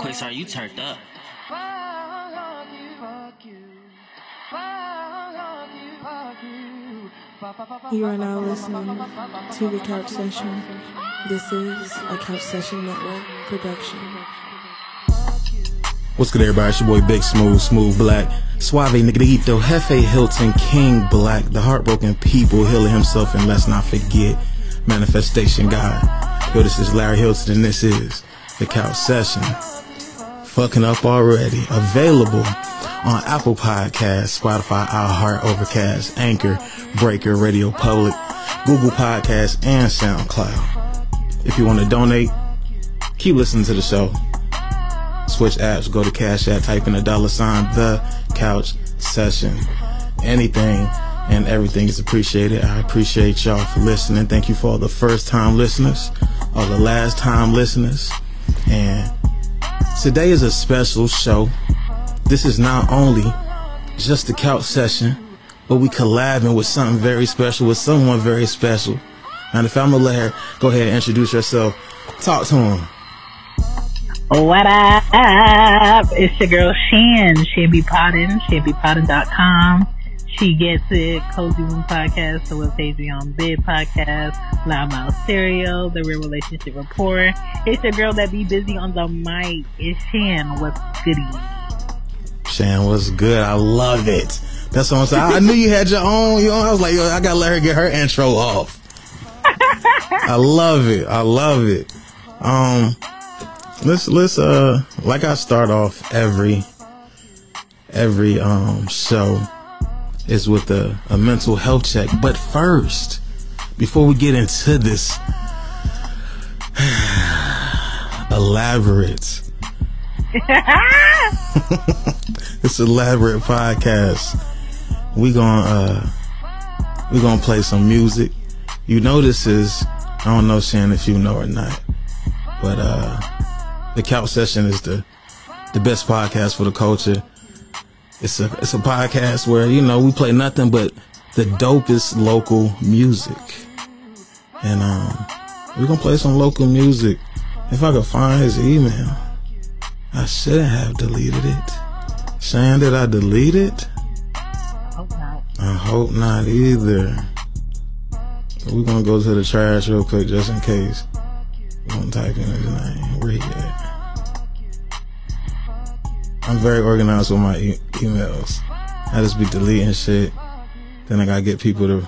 Quasar, you turned up. You are now listening to the Couch Session. This is a Couch Session Network production. What's good, everybody? It's your boy Big Smooth, Smooth Black, Suave Negrito, Jefe Hilton, King Black, the heartbroken people, healing himself, and let's not forget, Manifestation God. Yo, this is Larry Hilton, and this is the Couch Session. Fucking up already. Available on Apple Podcasts, Spotify, iHeart, Overcast, Anchor, Breaker, Radio Public, Google Podcasts, and SoundCloud. If you want to donate, keep listening to the show. Switch apps, go to Cash App, type in a dollar sign, the couch session. Anything and everything is appreciated. I appreciate y'all for listening. Thank you for all the first time listeners, all the last time listeners. And today is a special show. This is not only just a couch session, but we collabing with something very special, with someone very special. And if I'm gonna let her go ahead and introduce herself, talk to him. What up? It's your girl Shan, Pottin, ShanbyPottin.com. She Gets It, Cozy Room Podcast, The Web Patreon Bid Podcast, Loudmouth Stereo, The Real Relationship Report. It's your girl that be busy on the mic. It's Shan. What's goody? Shan, what's good? I love it. That's what I'm saying. I knew you had your own. You know, I was like, yo, I gotta let her get her intro off. I love it. I love it. Um, let's let's uh, like I start off every every um show is with a, a mental health check. But first, before we get into this elaborate this elaborate podcast. We gonna uh we gonna play some music. You know this is I don't know Shan if you know or not. But uh the couch session is the the best podcast for the culture. It's a it's a podcast where, you know, we play nothing but the dopest local music. And um we're gonna play some local music. If I could find his email. I shouldn't have deleted it. Shan, did I delete it? Hope not. I hope not either. We're gonna go to the trash real quick just in case. We're gonna type in his name. Where he at? I'm very organized with my e- emails. I just be deleting shit. Then I gotta get people to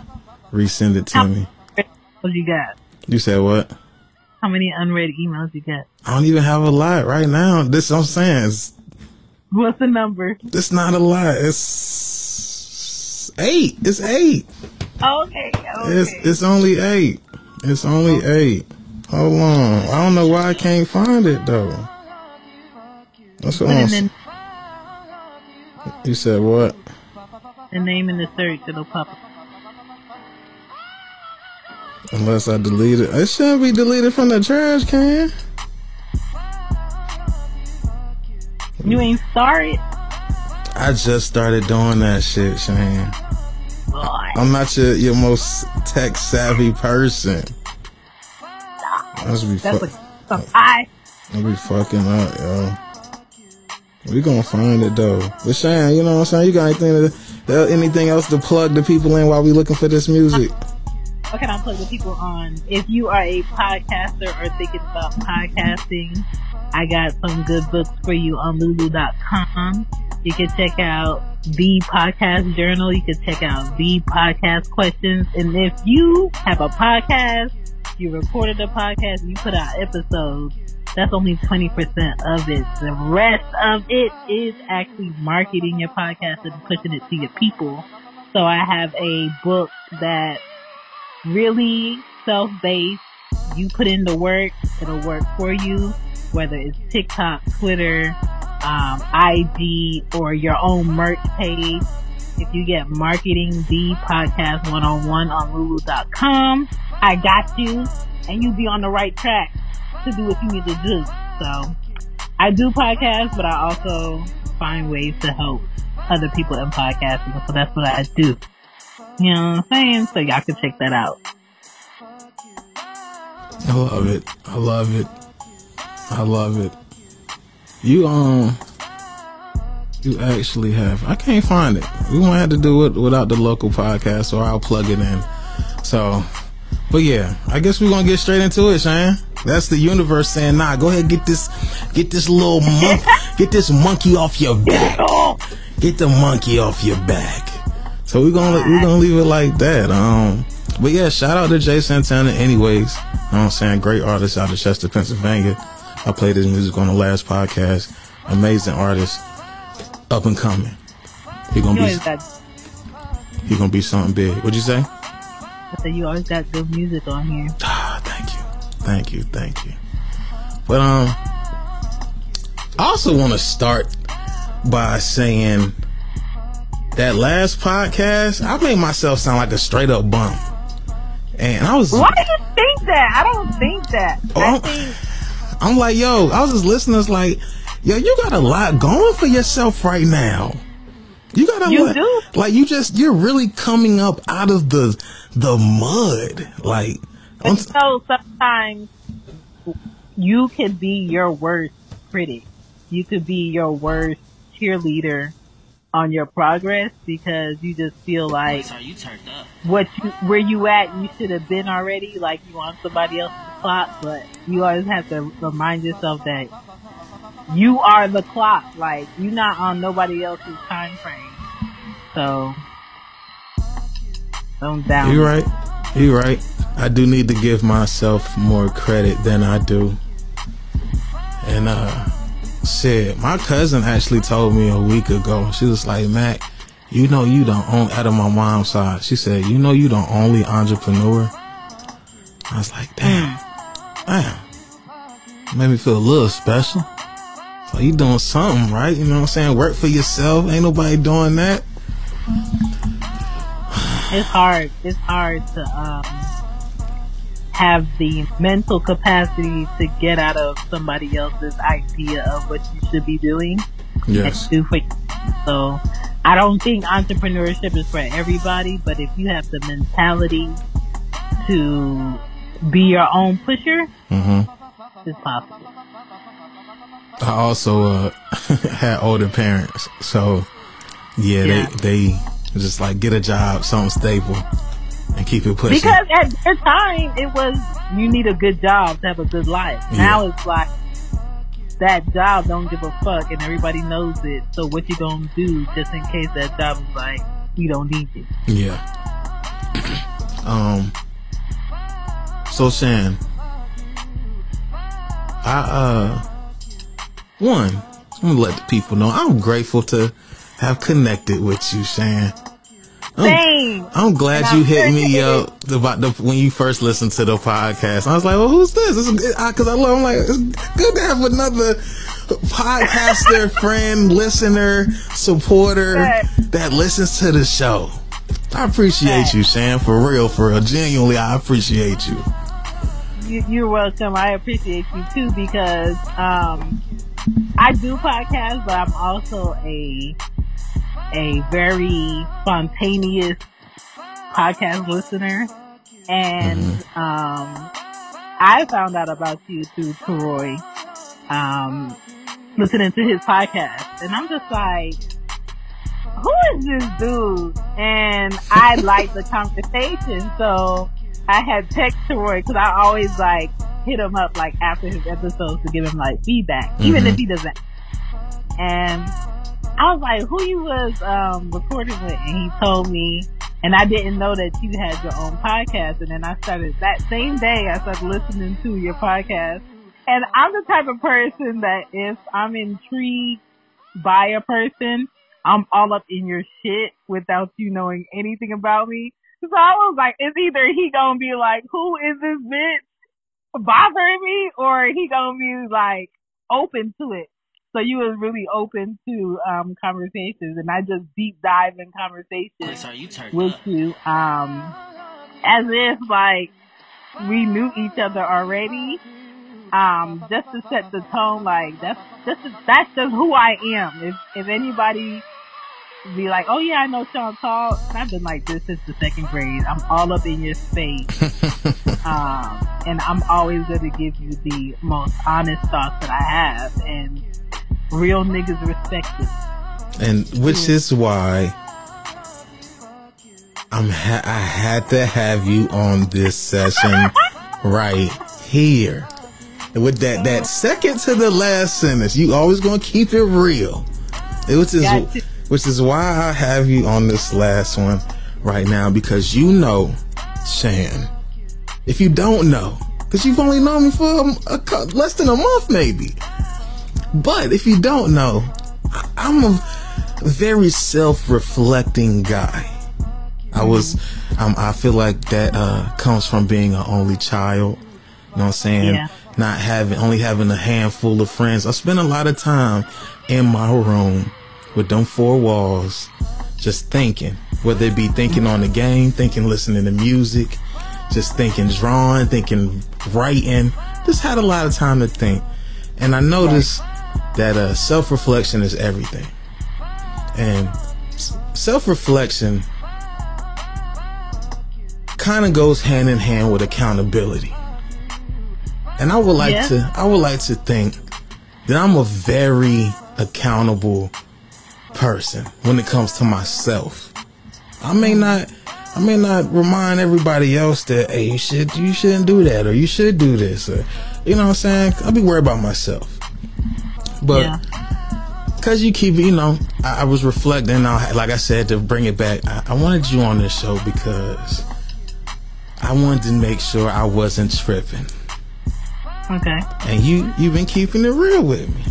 resend it to me. What you got? You said what? How many unread emails you got? I don't even have a lot right now. This I'm saying is What's the number? It's not a lot. It's eight. It's eight. Okay, okay. It's it's only eight. It's only eight. Hold on. I don't know why I can't find it though. That's what I'm saying. You said what? the name in the search, it'll pop up. Unless I delete it. It shouldn't be deleted from the trash can. You ain't sorry? I just started doing that shit, Shane. I'm not your your most tech savvy person. That's be That's fu- a, some I. I be fucking up, yo. We gonna find it though. But Shane, you know what I'm saying? You got anything to, anything else to plug the people in while we looking for this music? What can I plug the people on? If you are a podcaster or thinking about podcasting, I got some good books for you on lulu.com. You can check out the podcast journal. You can check out the podcast questions. And if you have a podcast, you recorded a podcast, you put out episodes, that's only 20% of it. The rest of it is actually marketing your podcast and pushing it to your people. So I have a book that really self-based. You put in the work, it'll work for you, whether it's TikTok, Twitter, um, or your own merch page. If you get marketing the podcast one on one on lulu.com, I got you and you'll be on the right track to do what you need to do. So I do podcasts, but I also find ways to help other people in podcasting. So that's what I do. You know what I'm saying? So y'all can check that out. I love it. I love it. I love it. You um, you actually have. I can't find it. We might have to do it without the local podcast, or I'll plug it in. So, but yeah, I guess we're gonna get straight into it, Shane. That's the universe saying, "Nah, go ahead, get this, get this little mon- get this monkey off your back, get the monkey off your back." So we're gonna we're gonna leave it like that. Um, but yeah, shout out to Jay Santana. Anyways, you know I'm saying great artist out of Chester, Pennsylvania. I played his music on the last podcast. Amazing artist, up and coming. He gonna You be got, he gonna be something big. What'd you say? I said you always got good music on here. Ah, thank you, thank you, thank you. But um, I also want to start by saying that last podcast, I made myself sound like a straight up bum, and I was Why do you think that? I don't think that. I Oh. think I'm like, yo, I was just listening. It's like, yo, you got a lot going for yourself right now. You got a You lot. do. Like you just, you're really coming up out of the the mud. Like, I'm, But you know, sometimes you can be your worst critic. You could be your worst cheerleader on your progress because you just feel like Are you turned up? what you where you at you should have been already. Like you on somebody else's clock, but you always have to remind yourself that you are the clock. Like you're not on nobody else's time frame. So don't down. you right. You right. I do need to give myself more credit than I do. And uh, shit, my cousin actually told me a week ago. She was like, Mac, you know you don't own out of my mom's side. She said, you know you the only entrepreneur. I was like, damn, damn. Made me feel a little special. You doing something, right? You know what I'm saying? Work for yourself. Ain't nobody doing that. it's hard. It's hard to um, have the mental capacity to get out of somebody else's idea of what you should be doing Yes. do for. So I don't think entrepreneurship is for everybody, but if you have the mentality to be your own pusher, Mm-hmm. it's possible. I also uh, had older parents, so yeah, Yeah. they they just like get a job, something stable, and keep it pushing. Because at their time, it was you need a good job to have a good life. Now it's like that job don't give a fuck, and everybody knows it. So what you gonna do just in case that job is like we don't need you? yeah. um. So Shan, I uh, one, I'm gonna let the people know I'm grateful to have connected with you, Shan. I'm- Same. I'm glad And you I'm hit me up about the when you first listened to the podcast. I was like, "Well, who's this?" Because I love. I'm like, it's good to have another podcaster, friend, listener, supporter that listens to the show. I appreciate you, Sam. For real, for real. Genuinely, I appreciate you. You, you're welcome. I appreciate you too because um, I do podcasts, but I'm also a a very spontaneous podcast listener, and um, I found out about you through Troy, um, listening to his podcast, and I'm just like, who is this dude? And I like the conversation, so I had text Troy because I always like hit him up like after his episodes to give him like feedback, even Mhm. if he doesn't. And I was like, who you was um recording with? And he told me, and I didn't know that you had your own podcast. And then I started that same day. I started listening to your podcast, and I'm the type of person that if I'm intrigued by a person, I'm all up in your shit without you knowing anything about me. So I was like, it's either he gonna be like, who is this bitch bothering me, or he gonna be like open to it. So you was really open to um conversations, and I just deep dive in conversations you with up? you, um, as if like we knew each other already. Um, just to set the tone, like that's just that's just who I am. If if anybody be like, oh yeah, I know Sean Tall, I've been like this since the second grade. I'm all up in your space, um, and I'm always going to give you the most honest thoughts that I have, and real niggas respect it. And which is why I'm ha- I had to have you on this session right here. And with that that second to the last sentence, you always gonna keep it real. It Got to. Which is why I have you on this last one right now because you know, Shan. If you don't know, because you've only known me for a, a, less than a month, maybe. But if you don't know, I- I'm a very self-reflecting guy. I was, um, I feel like that uh, comes from being an only child. You know what I'm saying? Yeah. Not having, only having a handful of friends. I spend a lot of time in my room with them four walls, just thinking. Whether it be thinking on the game, thinking listening to music, just thinking drawing, thinking writing. Just had a lot of time to think. And I noticed that uh, self reflection is everything. And self reflection kind of goes hand in hand with accountability. And I would like Yeah. to I would like to think that I'm a very accountable person when it comes to myself. I may not I may not remind everybody else that hey you should you shouldn't do that or you should do this or you know what I'm saying? I'll be worried about myself. But yeah. Cause you keep, you know, I, I was reflecting. I, like I said, to bring it back, I, I wanted you on this show because I wanted to make sure I wasn't tripping, Okay. and you you've been keeping it real with me,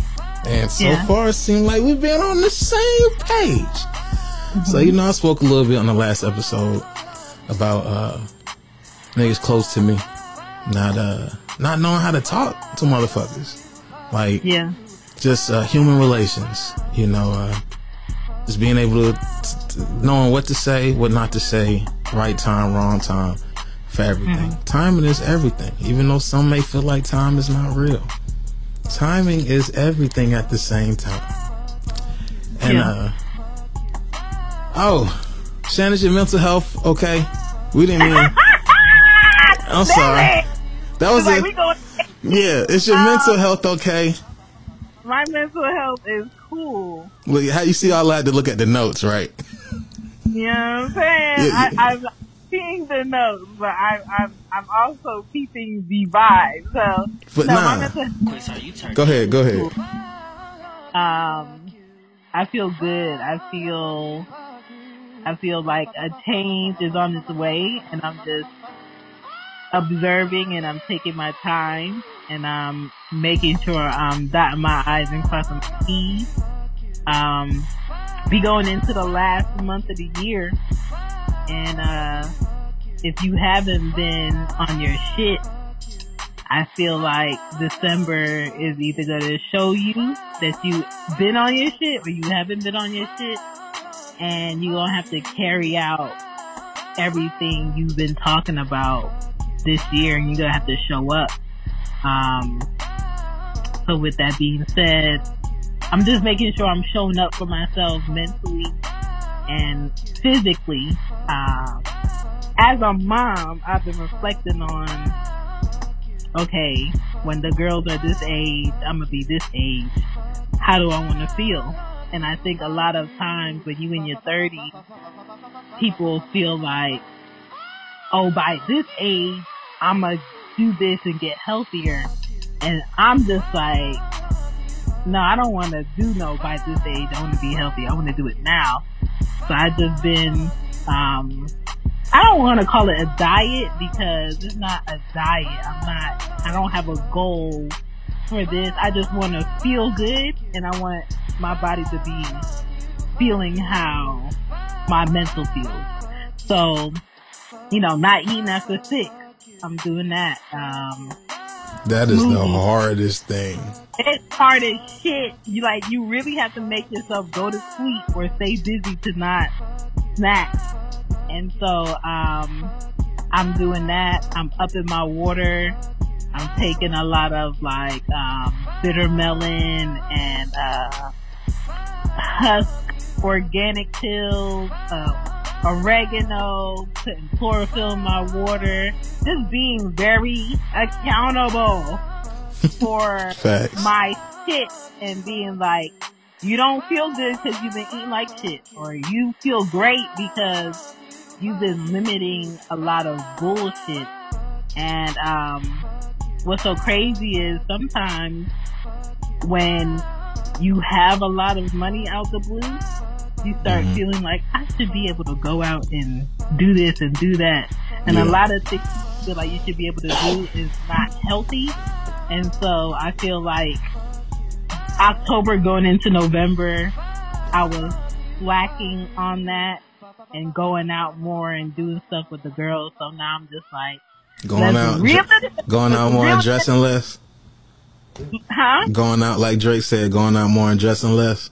and so Yeah. far it seemed like we've been on the same page. So you know, I spoke a little bit on the last episode about uh niggas close to me not uh not knowing how to talk to motherfuckers, like Yeah. just uh, human relations. You know, uh, just being able to, t- t- knowing what to say, what not to say, right time, wrong time, for everything. Timing is everything. Even though some may feel like time is not real, timing is everything at the same time. And Yeah. uh, oh, Shannon's your mental health okay? We didn't mean. I'm sorry. That was Like it. Yeah, it's your mental health okay? My mental health is cool. Well, how you see all I had to look at the notes, right? You know what I'm saying? Yeah, yeah. I, seeing the notes, but I, I'm I'm also keeping the vibe. So, But so nah. my mental, Go ahead, go ahead. um, I feel good. I feel I feel like a change is on its way, and I'm just observing and I'm taking my time and I'm making sure I'm dotting my I's and crossing my T's. Um, be going into the last month of the year, and uh, if you haven't been on your shit, I feel like December is either gonna show you that you've been on your shit or you haven't been on your shit, and you're gonna have to carry out everything you've been talking about this year, and you're gonna have to show up. Um, so with that being said, I'm just making sure I'm showing up for myself mentally and physically. Um, as a mom, I've been reflecting on, okay, when the girls are this age, I'm gonna be this age. How do I want to feel? And I think a lot of times when you in your 30s, people feel like, oh, by this age, I'm gonna do this and get healthier. And I'm just like, no, I don't want to do no by this age. I want to be healthy. I want to do it now. So I've just been, um, I don't want to call it a diet because it's not a diet. I'm not, I don't have a goal for this. I just want to feel good and I want my body to be feeling how my mental feels. So, you know, not eating after six. I'm doing that. Um, That is the hardest thing. it's hard as shit. You like you really have to make yourself go to sleep or stay busy to not snack. And so um I'm doing that. I'm up in my water. I'm taking a lot of like um bitter melon and uh husk organic pills, uh, oregano, putting chlorophyll in my water, just being very accountable. for my shit and being like, you don't feel good because you've been eating like shit, or you feel great because you've been limiting a lot of bullshit. And um, what's so crazy is sometimes when you have a lot of money out the blue, you start Mhm. feeling like I should be able to go out and do this and do that. And Yeah. a lot of things you feel like you should be able to do is not healthy. And so I feel like October going into November, I was slacking on that and going out more and doing stuff with the girls. So now I'm just like, Going out, reel dr- going out more and dressing less. Huh? Going out like Drake said, going out more and dressing less.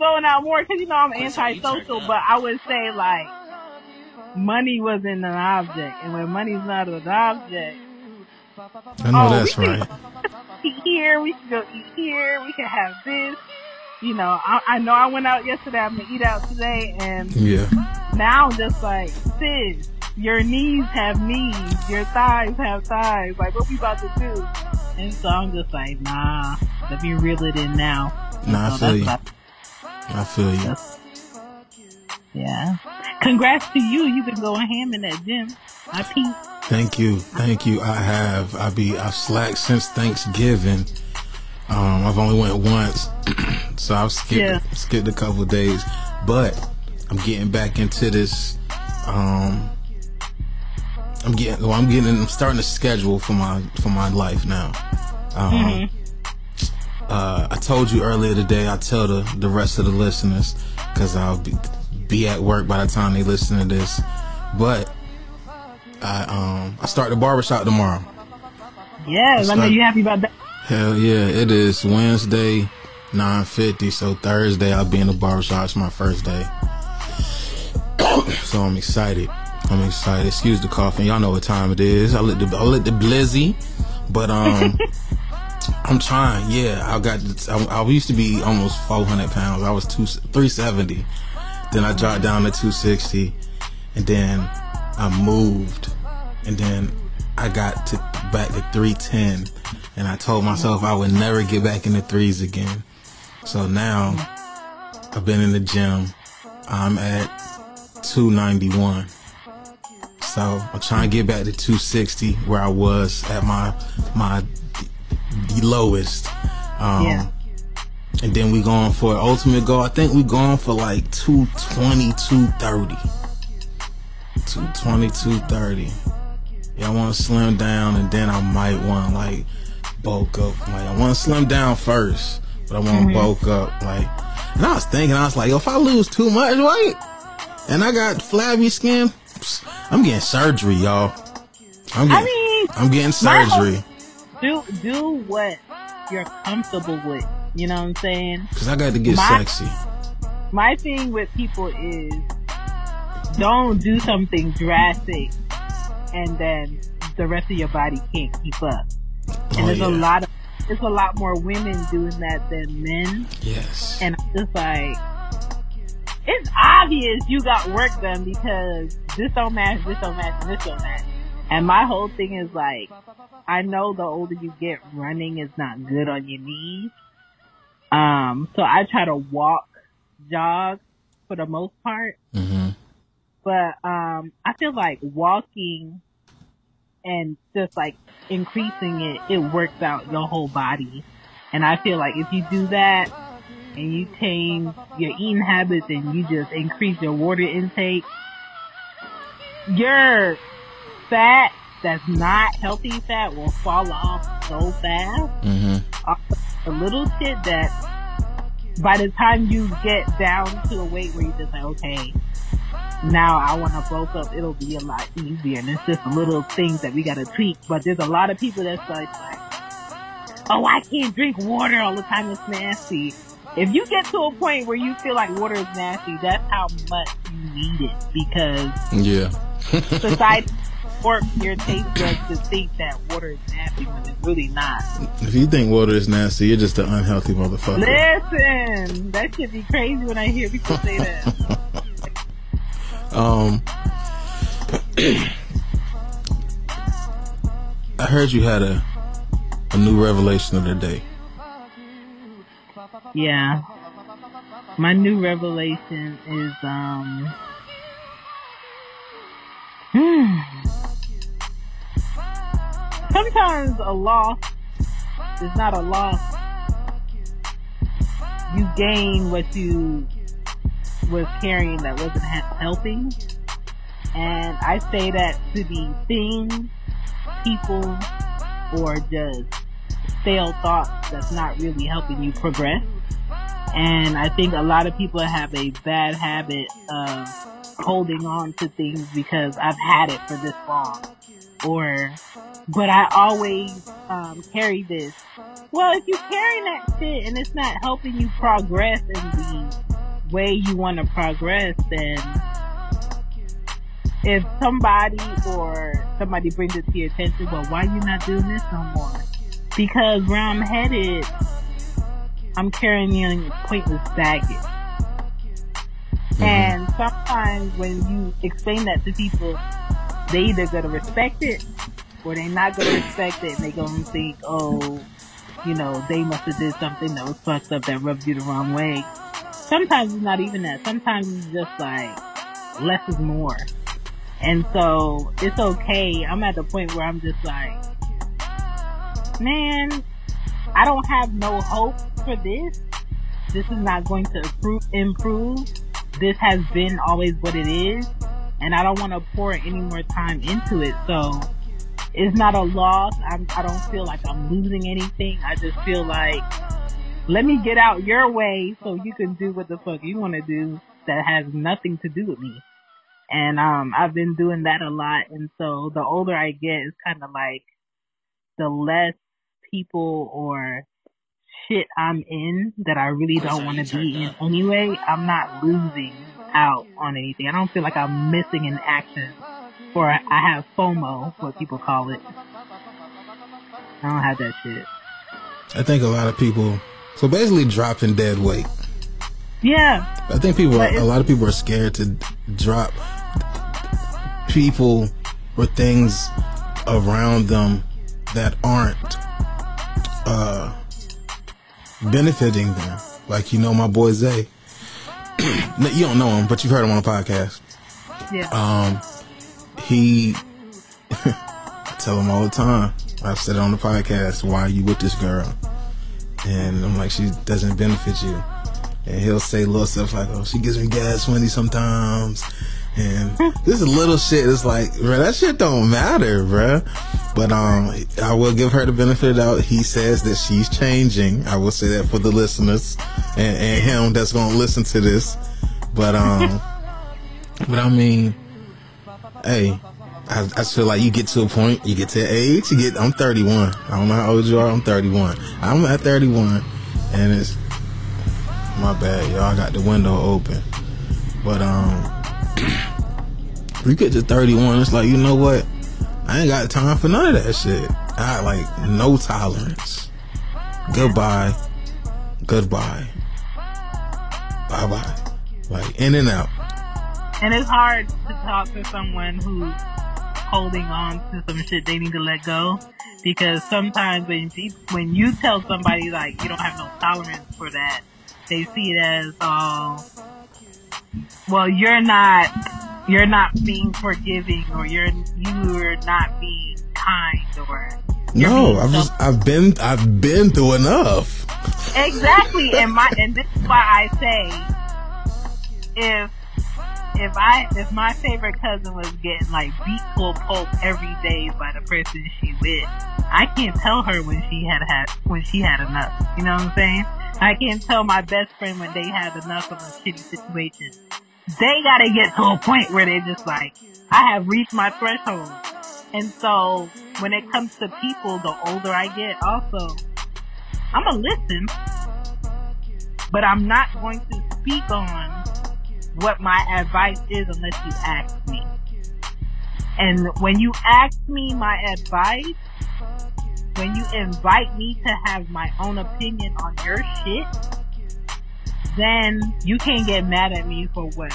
I mean, I wasn't going out more because you know I'm antisocial, but I would say like money wasn't an object, and when money's not an object, I know Oh, that's we can- right. eat here, we can go eat here, we can have this. You know, I, I know I went out yesterday. I'm gonna eat out today, and Yeah. now I'm just like, sis, your knees have knees, your thighs have thighs. Like, what we about to do? And so I'm just like, nah, let me reel it in now. And Nah, I feel that's you. I feel you. That's- Yeah. Congrats to you. You've been going ham in that gym. I peep. Thank you, thank you. I have. I be. I've slacked since Thanksgiving. Um, I've only went once, so I've skipped Yeah. skipped a couple of days. But I'm getting back into this. Um, I'm getting. Well, I'm getting. I'm starting to schedule for my for my life now. Um, uh, I told you earlier today. I tell the the rest of the listeners because I'll be be at work by the time they listen to this. But I um I start the barbershop tomorrow. Yes, I know you happy about that. Hell yeah, it is Wednesday, nine fifty. So Thursday I'll be in the barbershop. It's my first day, so I'm excited. I'm excited. Excuse the coughing. Y'all know what time it is. I lit the I lit the blizzy, but um. I'm trying, yeah. I got. I, I used to be almost 400 pounds. I was two 370. Then I dropped down to 260, and then I moved, and then I got to back to 310, and I told myself I would never get back in the threes again. So now I've been in the gym. I'm at 291. So I'm trying to get back to 260 where I was at my my the lowest. Um, Yeah. And then we going for ultimate goal. I think we going for like 220, 230. 220, 230. Yeah, I want to slim down and then I might want to like bulk up. Like I want to slim down first, but I want to bulk up. Like, and I was thinking, I was like, if I lose too much weight and I got flabby skin, psst, I'm getting surgery, y'all. I'm I getting, mean, I'm getting surgery do do what you're comfortable with. You know what I'm saying? because I got to get My- sexy. My thing with people is don't do something drastic and then the rest of your body can't keep up. And Oh, there's a lot of there's a lot more women doing that than men. Yes. And I'm just like, it's obvious you got work done because this don't match, this don't match, this don't match. And my whole thing is like, I know the older you get, running is not good on your knees. Um, so I try to walk, jog for the most part. hmm But um, I feel like walking and just like increasing it, it works out your whole body. And I feel like if you do that and you change your eating habits and you just increase your water intake, your fat that's not healthy fat will fall off so fast. hmm a little shit that by the time you get down to a weight where you're just like, okay, now I want to bulk up, it'll be a lot easier. And it's just little things that we got to tweak. But there's a lot of people that's like, like, oh, I can't drink water all the time. It's nasty. If you get to a point where you feel like water is nasty, that's how much you need it because Yeah. society warps your taste buds to think that water is nasty when it's really not. If you think water is nasty, you're just an unhealthy motherfucker. Listen, that should be crazy when I hear people say that. Um, I heard you had a a new revelation of the day. Yeah. My new revelation is um. Sometimes a loss is not a loss. You gain what you was carrying that wasn't helping. And I say that to the things, people, or just stale thoughts that's not really helping you progress. And I think a lot of people have a bad habit of holding on to things because I've had it for this long. Or, but I always um, carry this. Well, if you're carrying that shit and it's not helping you progress in the way you want to progress, then if somebody or somebody brings it to your attention, well, why you not doing this no more? Because where I'm headed, I'm carrying a pointless baggage. Mm-hmm. And sometimes when you explain that to people, they either gonna respect it or they not gonna respect it and they gonna think, oh, you know, they must have did something that was fucked up that rubbed you the wrong way. Sometimes it's not even that. Sometimes it's just like less is more. And so it's okay. I'm at the point where I'm just like, man, I don't have no hope for this. This is not going to improve. This has been always what it is. And I don't want to pour any more time into it. So it's not a loss. I'm, I don't feel like I'm losing anything. I just feel like, let me get out your way so you can do what the fuck you want to do that has nothing to do with me. And, um, I've been doing that a lot. And so the older I get, it's kind of like the less people or shit I'm in that I really don't want to be in anyway, I'm not losing out on anything. I don't feel like I'm missing an action or I have FOMO, what people call it. I don't have that shit. I think a lot of people, so basically dropping dead weight. Yeah. I think people, a lot of people are scared to drop people or things around them that aren't uh, benefiting them. Like you know my boy Zay. you don't know him, but you've heard him on a podcast. Yeah. Um, he I tell him all the time. I've said it on the podcast. Why are you with this girl? And I'm like, she doesn't benefit you. And he'll say little stuff like, "Oh, she gives me gas money sometimes." And this is little shit. It's like, bro, that shit don't matter, bro. But um, I will give her the benefit of the doubt. He says that she's changing. I will say that for the listeners and, and him that's gonna listen to this. But um, but I mean, hey, I, I feel like you get to a point, you get to age, you get. I'm 31. I don't know how old you are. I'm 31. I'm at 31, and it's my bad, y'all. I got the window open, but um you get to 31, it's like, you know what? I ain't got time for none of that shit. I like no tolerance. Goodbye. Goodbye. Bye bye. Like in and out. And it's hard to talk to someone who's holding on to some shit they need to let go. Because sometimes when you, when you tell somebody like you don't have no tolerance for that, they see it as, oh, well, you're not you're not being forgiving or you're you're not being kind or no i've just i've been i've been through enough. Exactly and my and this is why i say if if i if my favorite cousin was getting like beat to a pulp every day by the person she with i can't tell her when she had had when she had enough you know what i'm saying? I can't tell my best friend when they had enough of a shitty situation they gotta get to a point where they're just like, I have reached my threshold. And so when it comes to people, the older I get also, I'm gonna listen, but I'm not going to speak on what my advice is unless you ask me. And when you ask me my advice, when you invite me to have my own opinion on your shit, then you can't get mad at me for what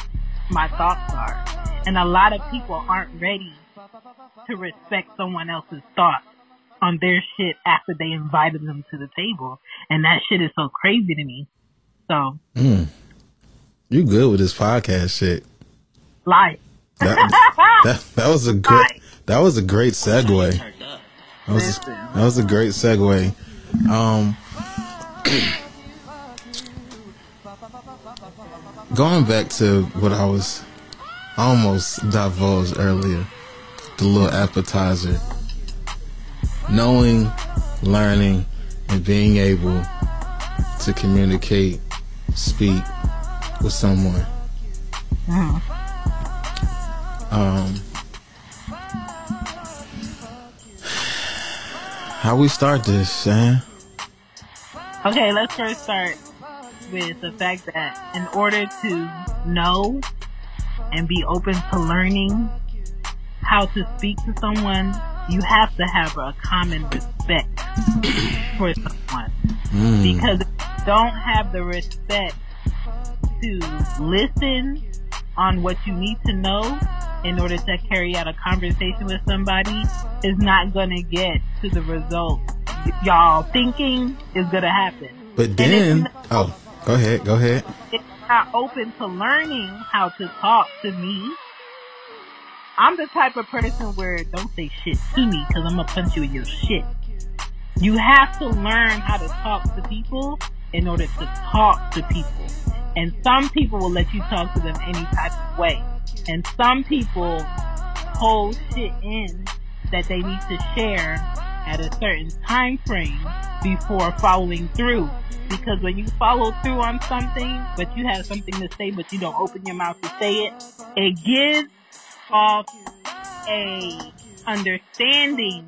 my thoughts are. And a lot of people aren't ready to respect someone else's thoughts on their shit after they invited them to the table. And that shit is so crazy to me. So. Mm. You good with this podcast shit. Lie. That, that, that was a great, that was a great segue. That was, a, that was a great segue. Um, going back to what I was almost divulged earlier, the little appetizer. Knowing, learning, and being able to communicate, speak with someone. Mm-hmm. Um, how we start this, Shan? Okay, let's first start with the fact that in order to know and be open to learning how to speak to someone, you have to have a common respect for someone. Mm. Because if you don't have the respect to listen on what you need to know in order to carry out a conversation with somebody is not going to get to the result y'all thinking is going to happen. But then, oh, go ahead, go ahead. If you're not open to learning how to talk to me, I'm the type of person where don't say shit to me because I'm to punch you in your shit. You have to learn how to talk to people in order to talk to people. And some people will let you talk to them any type of way. And some people hold shit in that they need to share at a certain time frame before following through. Because when you follow through on something, but you have something to say, but you don't open your mouth to say it, it gives off a understanding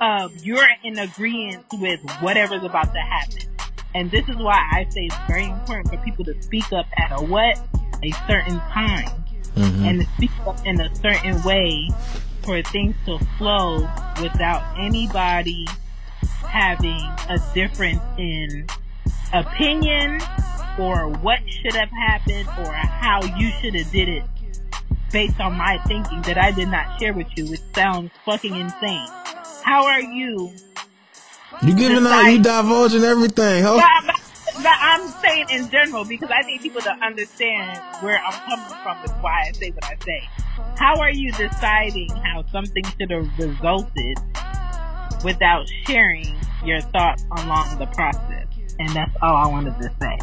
of you're in agreement with whatever's about to happen. And this is why I say it's very important for people to speak up at a what? A certain time. Mm-hmm. And to speak up in a certain way for things to flow without anybody having a difference in opinion or what should have happened or how you should have did it based on my thinking that I did not share with you, which sounds fucking insane. How are you? You giving out, you divulging everything, huh? But, I'm saying in general because I need people to understand where I'm coming from and why I say what I say. How are you deciding how something should have resulted without sharing your thoughts along the process? And that's all I wanted to say.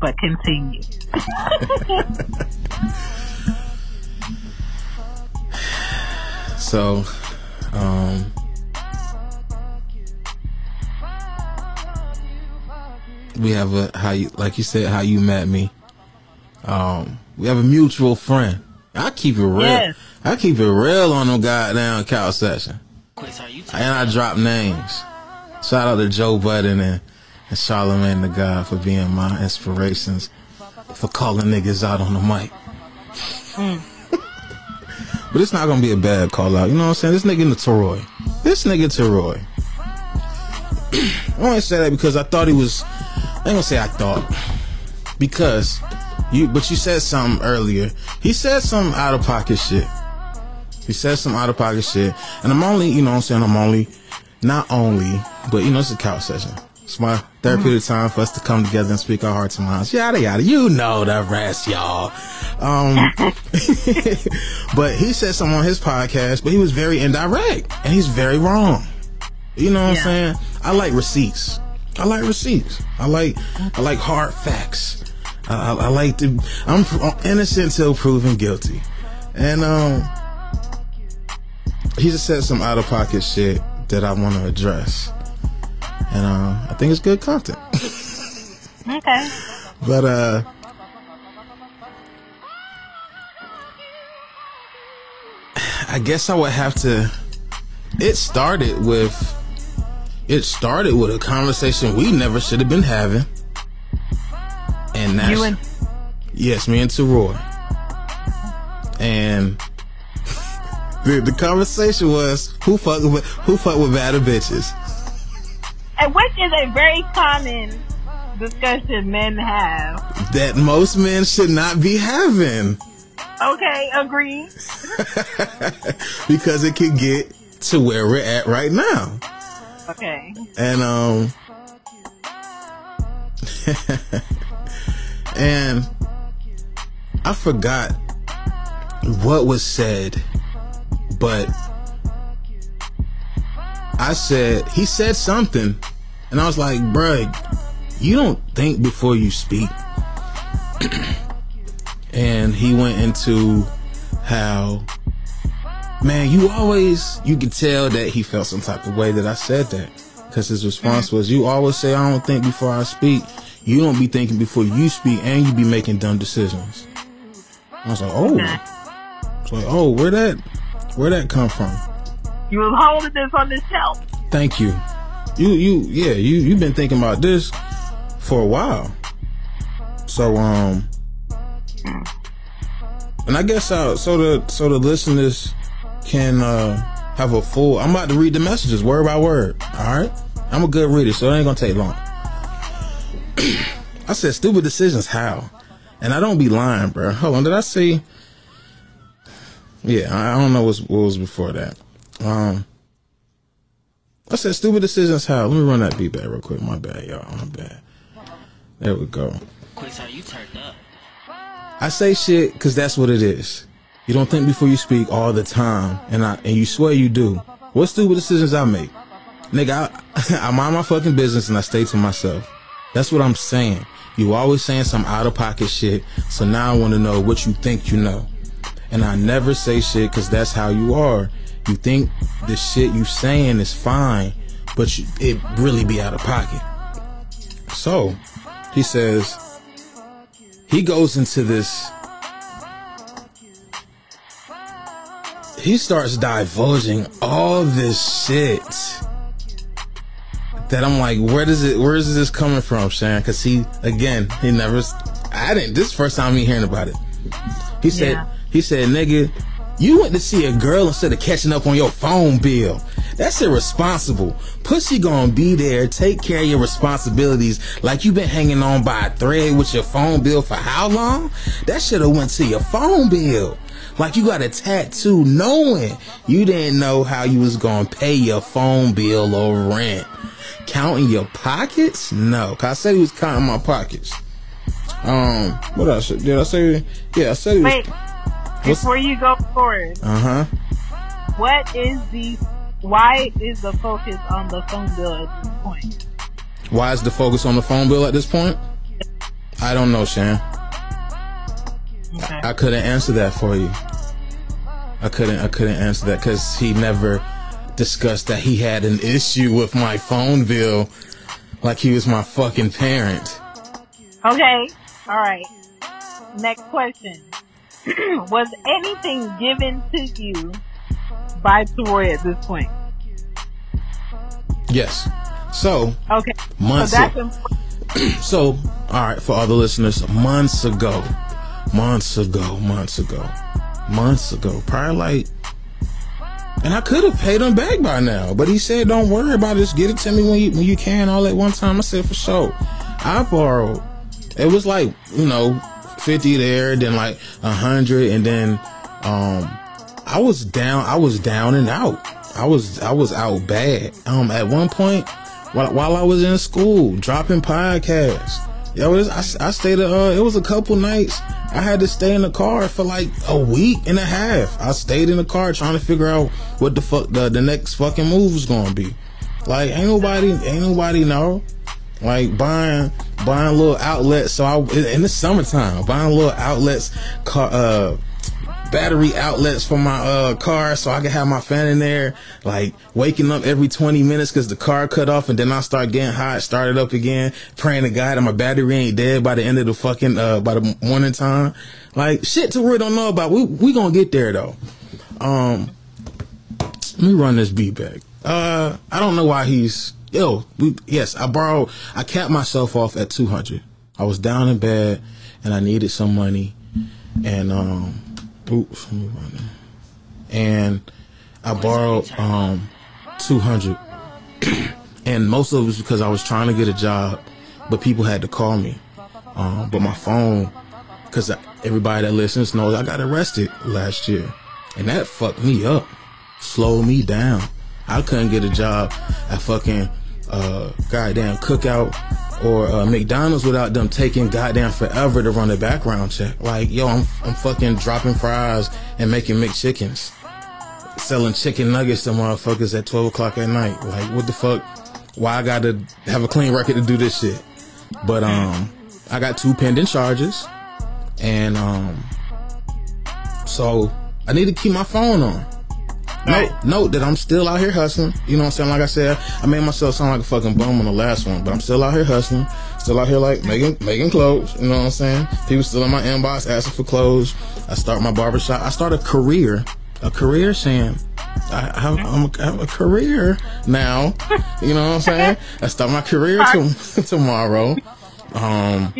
But continue. so, um, we have a how you like you said how you met me. Um, we have a mutual friend. I keep it real. Yes. I keep it real on them goddamn couch session. And I drop names. Shout out to Joe Budden and, and Charlemagne the God for being my inspirations for calling niggas out on the mic. but it's not gonna be a bad call out. You know what I'm saying? This nigga in the Toroy. This nigga Toroy. I only say that because I thought he was. I ain't gonna say I thought because you. But you said something earlier. He said some out of pocket shit. He said some out of pocket shit, and I'm only. You know what I'm saying? I'm only. Not only, but you know, it's a couch session. It's my therapeutic time for us to come together and speak our hearts and minds. Yada yada. You know the rest, y'all. Um, but he said something on his podcast, but he was very indirect, and he's very wrong. You know what Yeah. I'm saying? I like receipts. I like receipts. I like I like hard facts. I, I, I like to. I'm, I'm innocent till proven guilty, and um, he just said some out of pocket shit that I want to address, and um, I think it's good content. Okay. But uh I guess I would have to it started with it started with a conversation we never should have been having. And that's You and yes, me and Teroy. And the, the conversation was who fuck with who fuck with better bitches. and which is a very common discussion men have. That most men should not be having. Okay, agree. because it could get to where we're at right now. Okay. And um and I forgot what was said, but I said he said something, and I was like, "Bruh, you don't think before you speak." and he went into how, man, you always you could tell that he felt some type of way that I said that, because his response was, "You always say I don't think before I speak." You don't be thinking before you speak, and you be making dumb decisions. I was like, oh, it's like, oh, where that, where that come from? You was holding this on the shelf. Thank you. You, you, yeah, you, you've been thinking about this for a while. So, um, and I guess uh, so the so the listeners can uh have a full. I'm about to read the messages word by word. All right, I'm a good reader, so it ain't gonna take long. I said stupid decisions. How? And I don't be lying, bro. Hold on, did I see? Yeah, I don't know what was before that. Um, I said stupid decisions. How? Let me run that beat back real quick. My bad, y'all. My bad. There we go. Quick, you turned up? I say shit because that's what it is. You don't think before you speak all the time, and I and you swear you do. What stupid decisions I make, nigga? I, I mind my fucking business and I stay to myself. That's what I'm saying. You always saying some out of pocket shit. So now I want to know what you think you know. And I never say shit because that's how you are. You think the shit you saying is fine, but you, it really be out of pocket. So he says, he goes into this. He starts divulging all this shit that I'm like, where does it, where is this coming from, Sharon? Cause he, again, he never, I didn't, this first time me hearing about it. He said, yeah. he said, nigga, you went to see a girl instead of catching up on your phone bill. That's irresponsible. Pussy gonna be there, take care of your responsibilities like you been hanging on by a thread with your phone bill for how long? That should have went to your phone bill. Like you got a tattoo knowing you didn't know how you was gonna pay your phone bill or rent counting your pockets? No, cause I said he was counting my pockets. Um, what else did I say? Yeah, I said he was. Wait, before you go forward. Uh huh. What is the? Why is the focus on the phone bill at this point? Why is the focus on the phone bill at this point? I don't know, Shan. Okay. I couldn't answer that for you. I couldn't. I couldn't answer that because he never discussed that he had an issue with my phone bill like he was my fucking parent. Okay, alright. Next question. was anything given to you by Troy at this point? Yes. So, okay. Months so, so, all right, for all the listeners, months ago, months ago, months ago, months ago, probably like and I could have paid him back by now, but he said, "Don't worry about it. Just get it to me when you when you can, all at one time." I said, "For sure." I borrowed. It was like you know, fifty there, then like a hundred, and then um, I was down. I was down and out. I was I was out bad. Um, at one point, while while I was in school, dropping podcasts. Yo, I, I stayed. Uh, it was a couple nights I had to stay in the car for like a week and a half. I stayed in the car trying to figure out what the fuck the, the next fucking move was gonna be. Like ain't nobody ain't nobody know. Like buying buying little outlets. So I in the summertime buying little outlets, car, uh, battery outlets for my uh, car so I can have my fan in there. Like waking up every 20 minutes because the car cut off and then I start getting hot, start it up again, praying to God that my battery ain't dead by the end of the fucking, uh, by the morning time. Like shit to we don't know about. We, we gonna get there though. Um, let me run this beat back. Uh, I don't know why he's, yo, we, yes, I borrowed, I capped myself off at 200. I was down in bed and I needed some money and, um, Oops, and I borrowed um two hundred, and most of it was because I was trying to get a job, but people had to call me. Um, but my phone, because everybody that listens knows I got arrested last year, and that fucked me up. slowed me down. I couldn't get a job at fucking uh, goddamn cookout or uh, McDonald's without them taking goddamn forever to run a background check. Like, yo, I'm I'm fucking dropping fries and making McChickens, selling chicken nuggets to motherfuckers at 12 o'clock at night. Like, what the fuck? Why I gotta have a clean record to do this shit? But um, I got two pending charges, and um, so I need to keep my phone on. Note, note that I'm still out here hustling. You know what I'm saying? Like I said, I made myself sound like a fucking bum on the last one, but I'm still out here hustling. Still out here like making making clothes. You know what I'm saying? People still in my inbox asking for clothes. I start my barbershop. I start a career, a career Sam. I have, I'm a, I have a career now. You know what I'm saying? I start my career to, tomorrow. Um,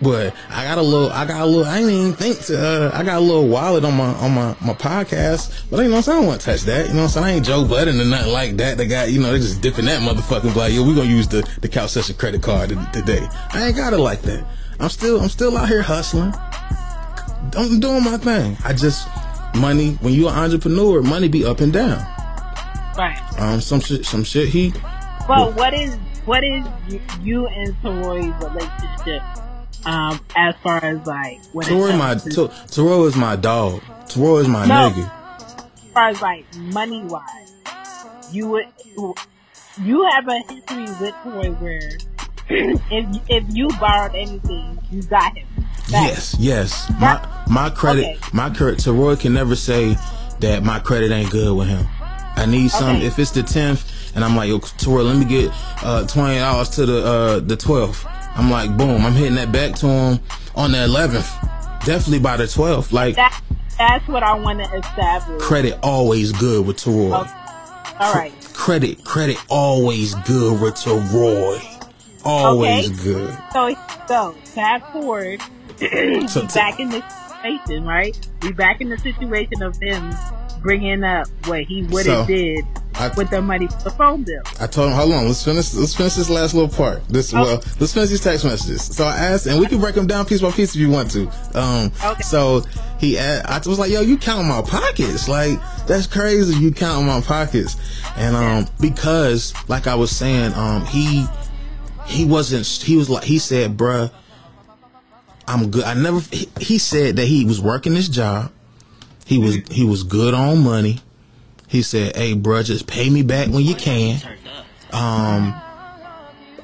but I got a little, I got a little, I didn't even think to, uh, I got a little wallet on my, on my, my podcast, but you know what I'm saying? I don't want to touch that. You know what I'm saying? I ain't Joe Budden or nothing like that. They got, you know, they just dipping that motherfucking like, yo, we gonna use the, the couch session credit card today. I ain't got it like that. I'm still, I'm still out here hustling. I'm doing my thing. I just, money, when you're an entrepreneur, money be up and down. Right. Um, some shit, some shit he, Well, what is what is you and Toroy's relationship? Um, as far as like when it Toro my, to, Toro Toro is my dog. Toro is my No. nigga. as far as like money wise, you would you have a history with Toroy where if if you borrowed anything, you got him. back. Yes, yes. My my credit, Okay. my credit. Roy can never say that my credit ain't good with him. I need some. Okay. If it's the tenth, and I'm like, yo, Roy, let me get uh, twenty dollars to the uh, the twelfth. I'm like, boom, I'm hitting that back to him on the eleventh. Definitely by the twelfth. Like That that's what I want to establish. credit always good with Toroy. Okay. All right. Credit, credit always good with Toroy. Always Okay. good. So so fast forward, So back in this situation, right? We back in the situation of him bringing up what he would have So, did I- with the money for the phone bill. I told him, hold on, let's finish. Let's finish this last little part. This Oh. well, let's finish these text messages. So I asked, and we can break them down piece by piece if you want to. Um, Okay. so he, I was like, yo, you count my pockets? Like that's crazy. You count my pockets, and um, because like I was saying, um, he he wasn't. He was like he said, bruh, I'm good. I never. He, he said that he was working his job. He was he was good on money. He said, "Hey, bro, just pay me back when you can." Um,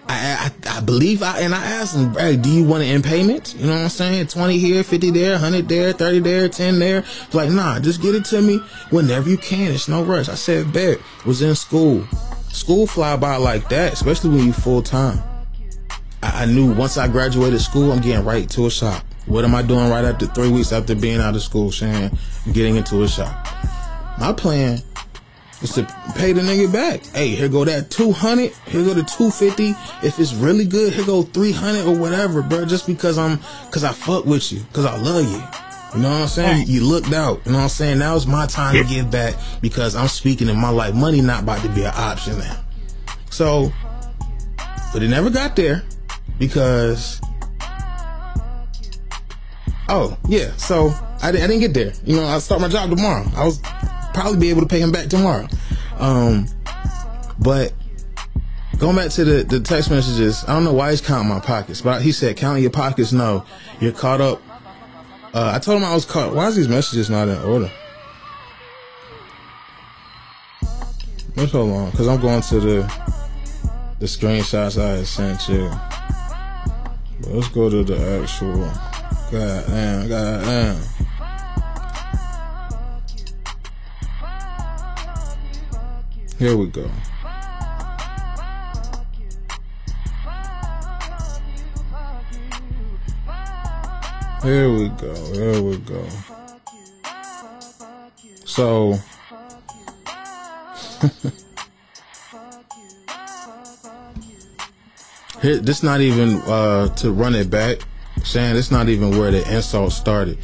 I, I I believe I and I asked him, "Hey, do you want it in payments?" You know what I'm saying? Twenty here, fifty there, hundred there, thirty there, ten there. He's like, nah, just get it to me whenever you can. It's no rush. I said, bet. Was in school. School fly by like that, especially when you full time. I, I knew once I graduated school, I'm getting right to a shop. What am I doing right after three weeks after being out of school, Shan? Getting into a shop. My plan is to pay the nigga back. Hey, here go that 200, here go the 250. If it's really good, here go 300 or whatever, bro. Just because I'm, cause I fuck with you, cause I love you. You know what I'm saying? You looked out. You know what I'm saying? Now it's my time to give back because I'm speaking in my life. Money not about to be an option now. So, but it never got there because Oh yeah, so I, I didn't get there. You know, I start my job tomorrow. I was probably be able to pay him back tomorrow. Um, but going back to the, the text messages, I don't know why he's counting my pockets, but he said counting your pockets. No, you're caught up. Uh, I told him I was caught. Why is these messages not in order? Let's hold on, cause I'm going to the the screenshots I had sent you. Let's go to the actual. God damn, god damn. Here we go. Here we go. Here we go. So. This not even uh, to run it back, saying it's not even where the insult started.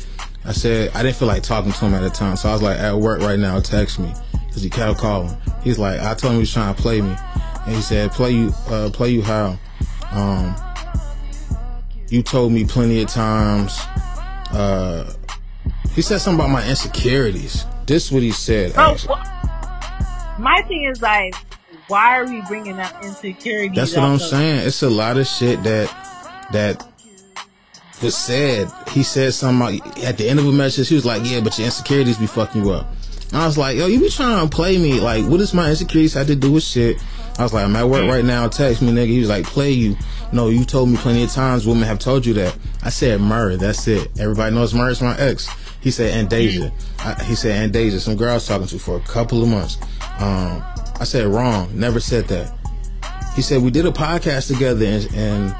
I said I didn't feel like talking to him at the time, so I was like at work right now. Text me because he kept calling. He's like, I told him he was trying to play me, and he said, "Play you, uh, play you how? Um, you told me plenty of times." Uh, he said something about my insecurities. This is what he said. Oh, well, my thing is like, why are we bringing up insecurity? That's what I'm saying. It's a lot of shit that that was said. He said something at the end of a message. He was like, "Yeah, but your insecurities be fucking you up." I was like, "Yo, you be trying to play me? Like, what does my insecurities have to do with shit?" I was like, "I'm at work right now. Text me, nigga." He was like, "Play you." No, you told me plenty of times. Women have told you that. I said, "Murray." That's it. Everybody knows Murray's my ex. He said, "And Deja." I, he said, "And Deja." Some girl I was talking to for a couple of months. Um, I said wrong. Never said that. He said we did a podcast together, and, and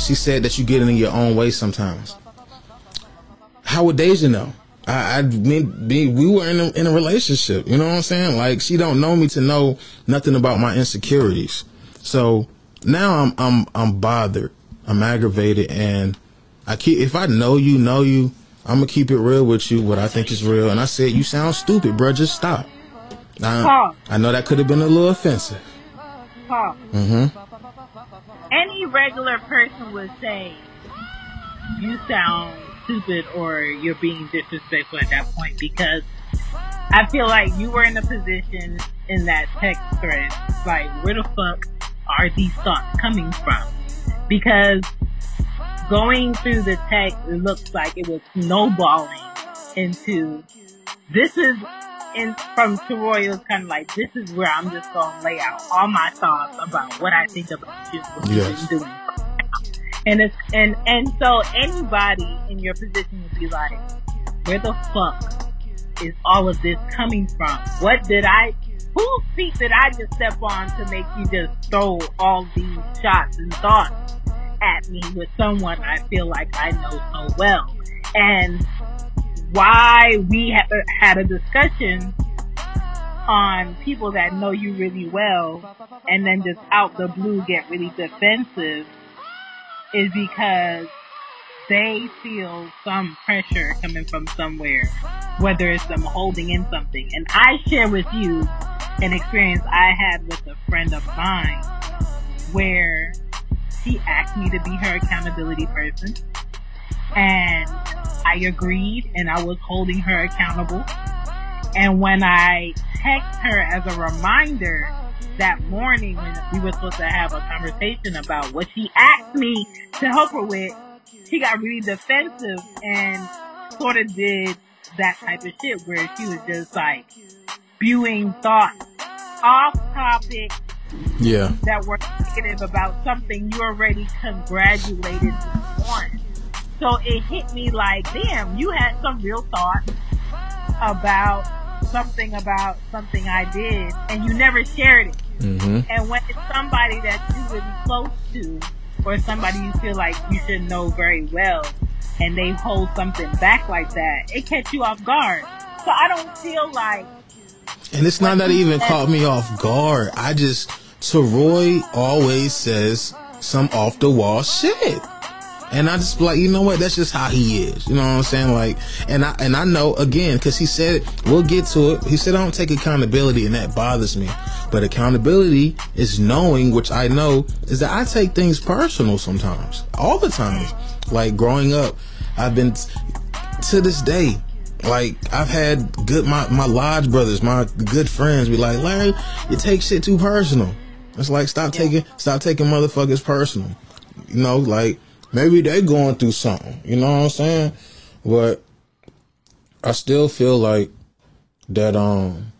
she said that you get in your own way sometimes. How would Deja know? I, I mean, be, we were in a, in a relationship. You know what I'm saying? Like she don't know me to know nothing about my insecurities. So now I'm I'm I'm bothered. I'm aggravated, and I keep if I know you, know you, I'm gonna keep it real with you. What I think is real, and I said you sound stupid, bro. Just stop. I, I know that could have been a little offensive. Paul. Mm-hmm. Any regular person would say you sound stupid or you're being disrespectful at that point because I feel like you were in a position in that text thread, like where the fuck are these thoughts coming from? Because going through the text, it looks like it was snowballing into this is in from Toroya's kind of like this is where I'm just gonna lay out all my thoughts about what I think about you, what yes. you've been doing. And it's and and so anybody in your position would be like, where the fuck is all of this coming from? What did I whose feet did I just step on to make you just throw all these shots and thoughts at me with someone I feel like I know so well? And why we ha- had a discussion on people that know you really well and then just out the blue get really defensive is because they feel some pressure coming from somewhere, whether it's them holding in something. And I share with you an experience I had with a friend of mine where she asked me to be her accountability person and I agreed and I was holding her accountable. And when I text her as a reminder that morning when we were supposed to have a conversation about what she asked me to help her with, she got really defensive and sort of did that type of shit where she was just like spewing thoughts off topic yeah that were negative about something you already congratulated on. So it hit me like, damn, you had some real thoughts about something about something I did, and you never shared it. Mm-hmm. And when it's somebody that you really close to, or somebody you feel like you should know very well, and they hold something back like that, it catch you off guard. So I don't feel like. And it's not that it even caught me off guard. I just, Roy always says some off the wall shit. And I just like, you know what? That's just how he is. You know what I'm saying? Like, and I and I know again because he said we'll get to it. He said I don't take accountability, and that bothers me. But accountability is knowing, which I know is that I take things personal sometimes, all the time. Like growing up, I've been to this day. Like I've had good my my lodge brothers, my good friends, be like, Larry, you take shit too personal. It's like stop yeah. taking stop taking motherfuckers personal. You know, like maybe they going through something. You know what I'm saying? But I still feel like that um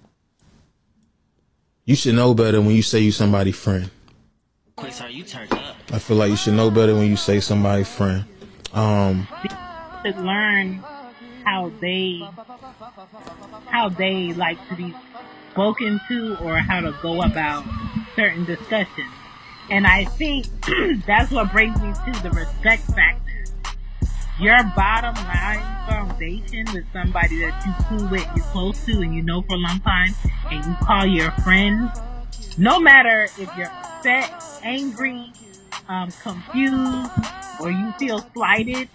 you should know better when you say you somebody friend. you turned up. I feel like you should know better when you say somebody friend. Um to learn how they how they like to be spoken to or how to go about certain discussions. And I think that's what brings me to the respect factor. Your bottom line foundation with somebody that you cool with, you're close to, and you know for a long time, and you call your friend, no matter if you're upset, angry, um, confused, or you feel slighted,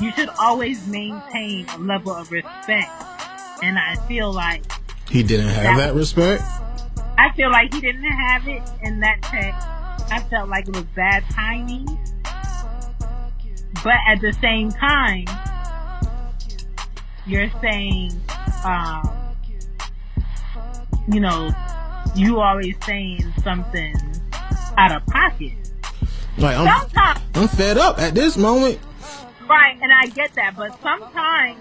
you should always maintain a level of respect. And I feel like he didn't have that, that respect. I feel like he didn't have it in that text. I felt like it was bad timing. But at the same time, you're saying, um, you know, you always saying something out of pocket. Like I'm, Sometimes, I'm fed up at this moment. right, and I get that, but sometimes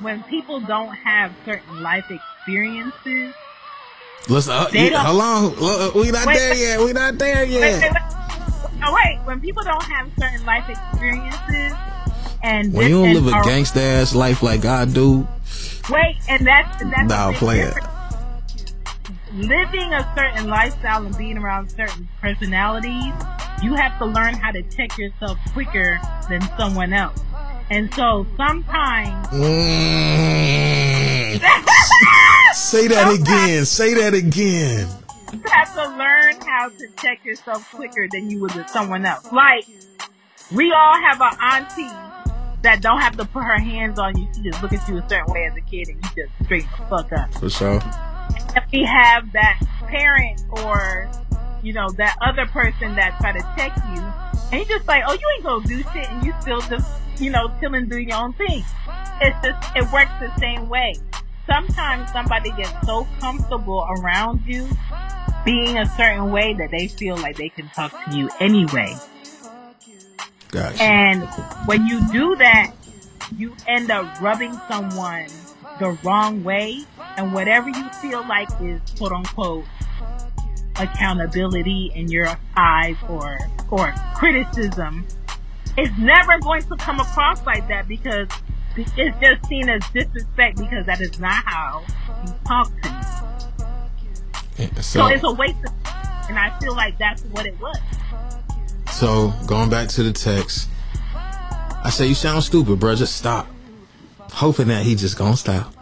when people don't have certain life experiences, Listen, uh, They you- don't- hold on. Uh, We not Wait, there yet. We not there wait, yet. wait. Oh, wait, when people don't have certain life experiences, and When you don't live a gangsta ass life like I do, Wait, and that's that's Nah, play it. Living a certain lifestyle and being around certain personalities, you have to learn how to check yourself quicker than someone else. And so sometimes Mm. say that again. Say that again. you have to learn how to check yourself quicker than you would with someone else. Like, we all have an auntie that don't have to put her hands on you. She just look at you a certain way as a kid and you just straighten the fuck up. For sure. if we have that parent or you know that other person that try to check you and you just like oh you ain't gonna do shit and you still just you know chilling doing your own thing it's just it works the same way sometimes somebody gets so comfortable around you being a certain way that they feel like they can talk to you anyway Gotcha. and when you do that, you end up rubbing someone the wrong way. And whatever you feel like is quote unquote accountability in your eyes or, or criticism, it's never going to come across like that because it's just seen as disrespect because that is not how you talk to me. Yeah, So So, it's a waste of, and I feel like that's what it was. so going back to the text, I say you sound stupid, bro. Just stop. Hoping that he just gonna stop.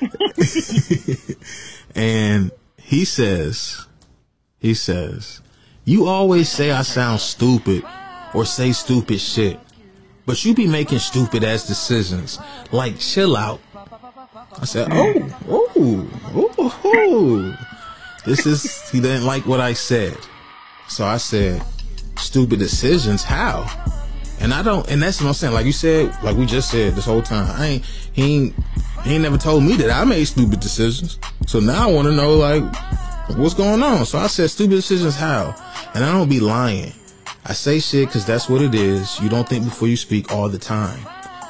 and he says, he says, you always say I sound stupid or say stupid shit, but you be making stupid ass decisions. Like, chill out. I said, oh, oh, oh, oh. This is, he didn't like what I said. So I said, stupid decisions? How? And I don't, and that's what I'm saying. Like you said, like we just said this whole time, I ain't, he ain't, he ain't never told me that I made stupid decisions. So now I want to know, like, what's going on? So I said, stupid decisions, how? And I don't be lying. I say shit because that's what it is. You don't think before you speak all the time.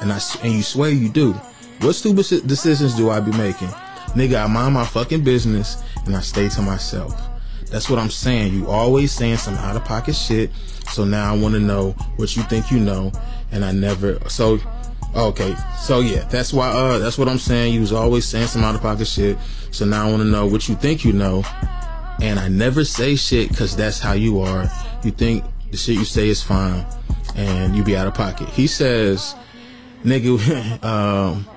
And I, and you swear you do. What stupid si- decisions do I be making? Nigga, I mind my fucking business and I stay to myself. That's what I'm saying. You always saying some out of pocket shit. So now I want to know what you think you know, and I never. So, okay. So yeah, that's why. Uh, that's what I'm saying. You was always saying some out of pocket shit. So now I want to know what you think you know, and I never say shit because that's how you are. You think the shit you say is fine, and you be out of pocket. He says, "Nigga, um."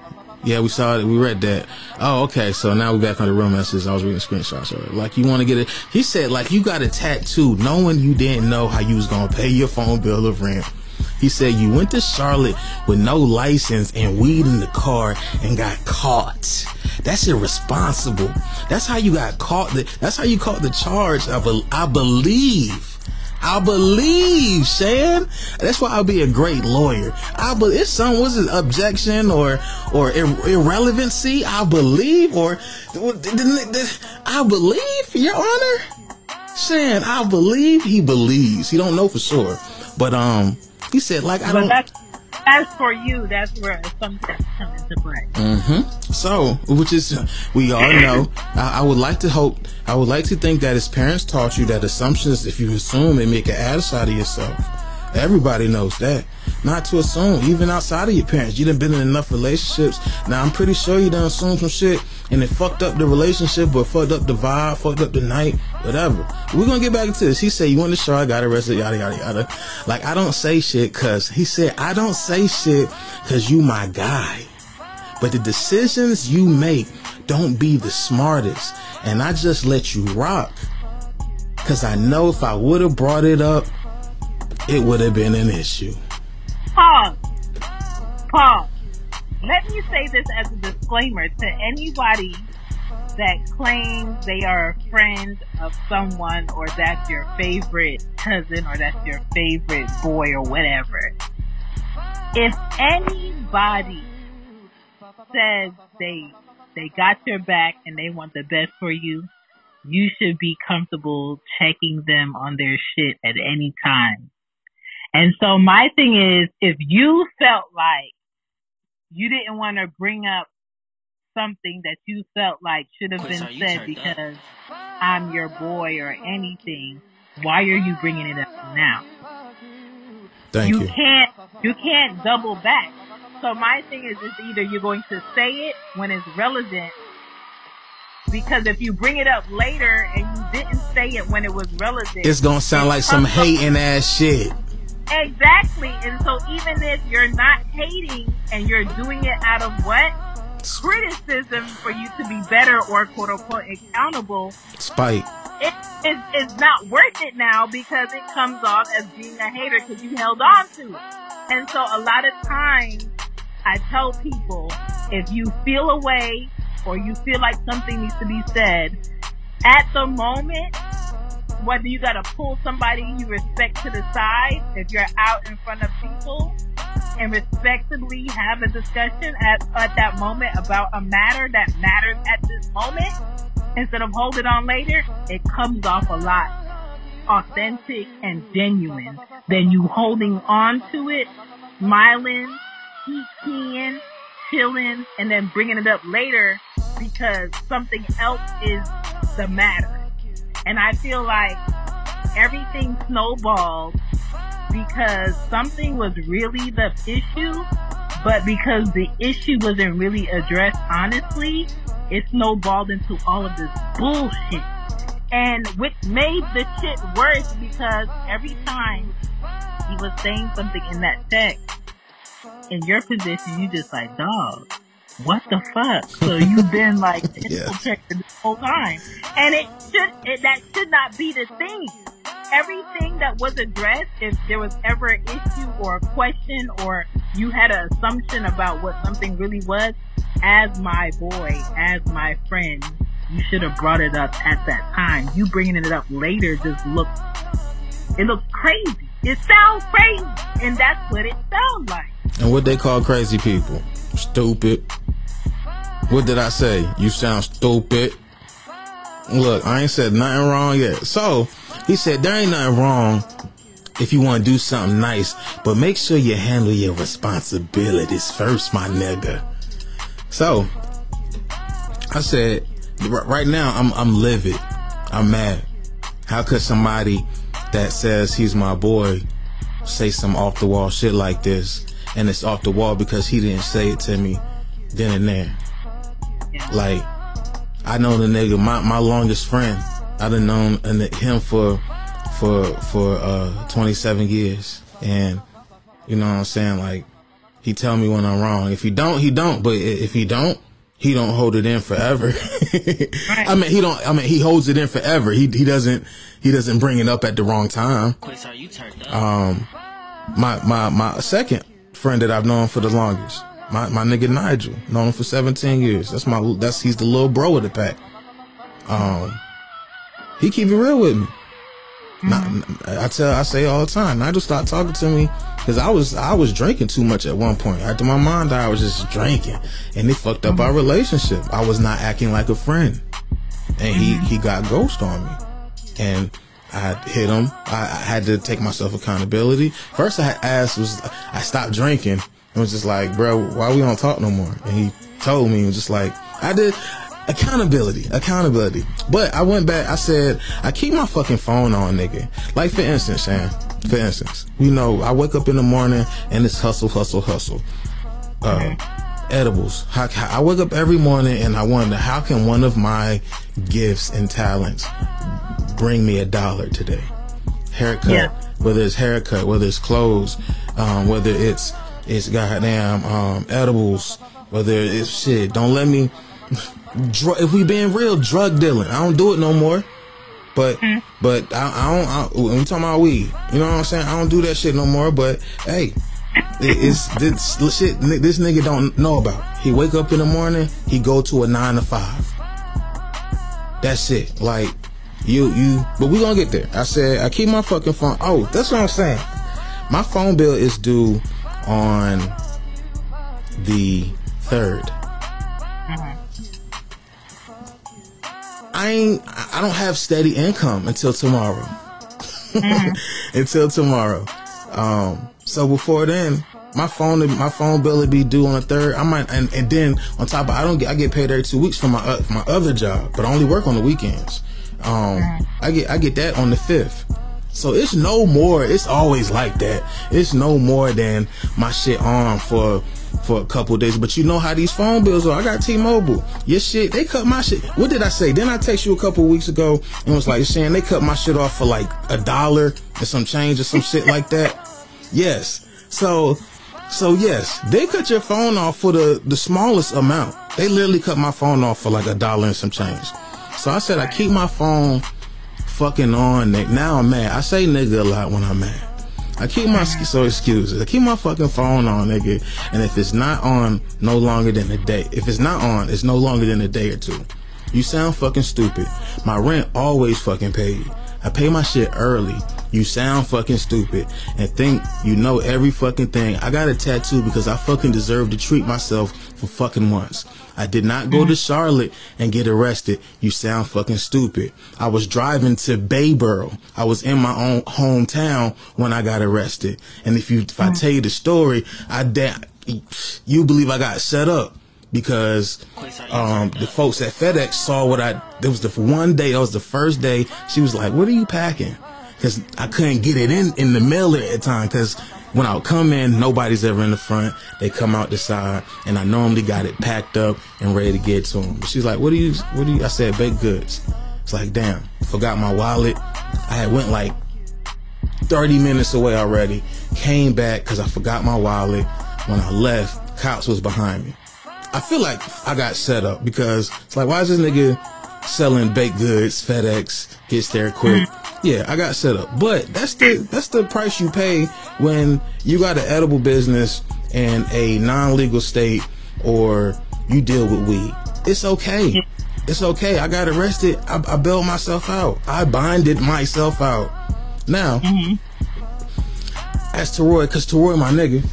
Yeah, we saw it. We read that. Oh, okay. So now we back on the real messages. I was reading screenshots. Like you want to get it. He said like you got a tattoo knowing you didn't know how you was going to pay your phone bill of rent. He said you went to Charlotte with no license and weed in the car and got caught. That's irresponsible. That's how you got caught. That's how you caught the charge I believe. I believe, Shan. That's why I'll be a great lawyer. I believe it's some was it objection or or ir- irrelevancy. I believe or I believe, Your Honor. Shan, I believe he believes. He don't know for sure, but um, he said like I But don't. that's, as for you, that's where assumptions come into play. Mm-hmm. So, which is, we all know. I, I would like to hope, I would like to think that his parents taught you that assumptions, if you assume, they make an ass out of yourself. Everybody knows that. Not to assume, even outside of your parents. You done been in enough relationships. Now, I'm pretty sure you done assumed some shit and it fucked up the relationship, but fucked up the vibe, fucked up the night, whatever. We're gonna get back into this. He said, you want to show, I got arrested, yada, yada, yada. Like, I don't say shit cause, he said, I don't say shit cause you my guy. But the decisions you make don't be the smartest. And I just let you rock. Cause I know if I would have brought it up, it would have been an issue. Pause. Pause. Let me say this as a disclaimer to anybody that claims they are a friend of someone or that's your favorite cousin or that's your favorite boy or whatever. If anybody says they they got your back and they want the best for you, you should be comfortable checking them on their shit at any time. And so my thing is, if you felt like you didn't want to bring up something that you felt like should have been said turned up? because I'm your boy or anything, why are you bringing it up now? Thank you you. can't you can't double back. So my thing is, it's either you're going to say it when it's relevant, because if you bring it up later and you didn't say it when it was relevant, It's gonna sound like some hating ass shit. Exactly. And so even if you're not hating and you're doing it out of what criticism for you to be better or quote unquote accountable, Spite. it is it's not worth it now because it comes off as being a hater because you held on to it. And so a lot of times I tell people if you feel a way or you feel like something needs to be said, at the moment, whether you gotta pull somebody you respect to the side, if you're out in front of people, and respectably have a discussion at, at that moment about a matter that matters at this moment, instead of hold it on later, it comes off a lot authentic and genuine than you holding on to it, smiling, keying, chilling, and then bringing it up later because something else is the matter. And I feel like everything snowballed because something was really the issue, but because the issue wasn't really addressed honestly, it snowballed into all of this bullshit. And which made the shit worse because every time he was saying something in that text, in your position, you just like, dog, what the fuck? So you've been like Yeah. infiltrated this whole time. And it should, it, that should not be the thing. Everything that was addressed, if there was ever an issue or a question or you had an assumption about what something really was, as my boy, as my friend, you should have brought it up at that time. You bringing it up later just looks, it looks crazy. It sounds crazy. And that's what it sounds like. And what they call crazy people? Stupid. What did I say? You sound stupid. Look, I ain't said nothing wrong yet. So, he said there ain't nothing wrong if you want to do something nice, but make sure you handle your responsibilities first, my nigga. So, I said, right now I'm I'm livid. I'm mad. How could somebody that says he's my boy say some off the wall shit like this, and it's off the wall because he didn't say it to me then and there. Like, I know the nigga, my, my longest friend. I done known him for for for uh 27 years, and you know what I'm saying. Like, he tell me when I'm wrong. If he don't, he don't. But if he don't, he don't hold it in forever. I mean, he don't. I mean, he holds it in forever. He he doesn't he doesn't bring it up at the wrong time Quits, are you turned up? um my my my second friend that I've known for the longest. My my nigga Nigel, known him for 17 years. That's my that's he's the little bro of the pack. Um he keep it real with me. Mm-hmm. Not, I tell I say all the time. Nigel stopped talking to me because I was I was drinking too much at one point. After my mom died, I was just drinking, and it fucked up our mm-hmm. relationship. I was not acting like a friend, and he mm-hmm. he got ghost on me, and I hit him. I, I had to take myself accountability. First, I asked was I stopped drinking. It was just like, bro, why we don't talk no more? And he told me, it was just like I did accountability, accountability. But I went back. I said I keep my fucking phone on, nigga. Like for instance, Shan. For instance, you know, I wake up in the morning and it's hustle, hustle, hustle. Uh, edibles. How, how, I wake up every morning and I wonder how can one of my gifts and talents bring me a dollar today? Haircut, Yeah. whether it's haircut, whether it's clothes, um, whether it's it's goddamn um, edibles, whether it's shit. Don't let me. Dr- if we being real, drug dealing. I don't do it no more. But but I, I don't. I, when we talking about weed, you know what I'm saying? I don't do that shit no more. But hey, it, it's this shit. This nigga don't know about. He wake up in the morning. He go to a nine to five. That's it. Like you you. But we gonna get there. I said I keep my fucking phone. Oh, that's what I'm saying. My phone bill is due on the 3rd I ain't I don't have steady income until tomorrow. until tomorrow. Um, so before then, my phone my phone bill would be due on the third. I might and, and then on top of I don't get I get paid every two weeks for my uh, my other job, but I only work on the weekends. Um, I get I get that on the fifth. So it's no more. It's always like that. It's no more than my shit on for for a couple days. But you know how these phone bills are. I got T-Mobile. Your shit, they cut my shit. What did I say? Then I text you a couple weeks ago and was like, "Saying they cut my shit off for like a dollar and some change or some shit like that. Yes. So so yes, they cut your phone off for the the smallest amount. They literally cut my phone off for like a dollar and some change. So I said I keep my phone fucking on. nigga. Now I'm mad. I say nigga a lot when I'm mad. I keep my so excuses. I keep my fucking phone on, nigga. And if it's not on, no longer than a day. If it's not on, it's no longer than a day or two. You sound fucking stupid. My rent always fucking paid. I pay my shit early. You sound fucking stupid and think you know every fucking thing. I got a tattoo because I fucking deserve to treat myself for fucking once. I did not go to Charlotte and get arrested. You sound fucking stupid. I was driving to Bayboro. I was in my own hometown when I got arrested. And if you, if I tell you the story, I, you believe I got set up because um, the folks at FedEx saw what I. There was the one day. That was the first day. She was like, "What are you packing?" Because I couldn't get it in in the mail at the time. Because when I come in, nobody's ever in the front. They come out the side, and I normally got it packed up and ready to get to them. She's like, "What do you? What do you?" I said, "Baked goods." It's like, damn, forgot my wallet. I had went like 30 minutes away already. Came back because I forgot my wallet. When I left, cops was behind me. I feel like I got set up because it's like, why is this nigga selling baked goods? FedEx gets there quick. Hmm. Yeah, I got set up, but that's the that's the price you pay when you got an edible business in a non-legal state or you deal with weed. It's okay. It's okay. I got arrested. I, I bailed myself out. I binded myself out. Now, mm-hmm. as to Roy, cause to Roy, my nigga,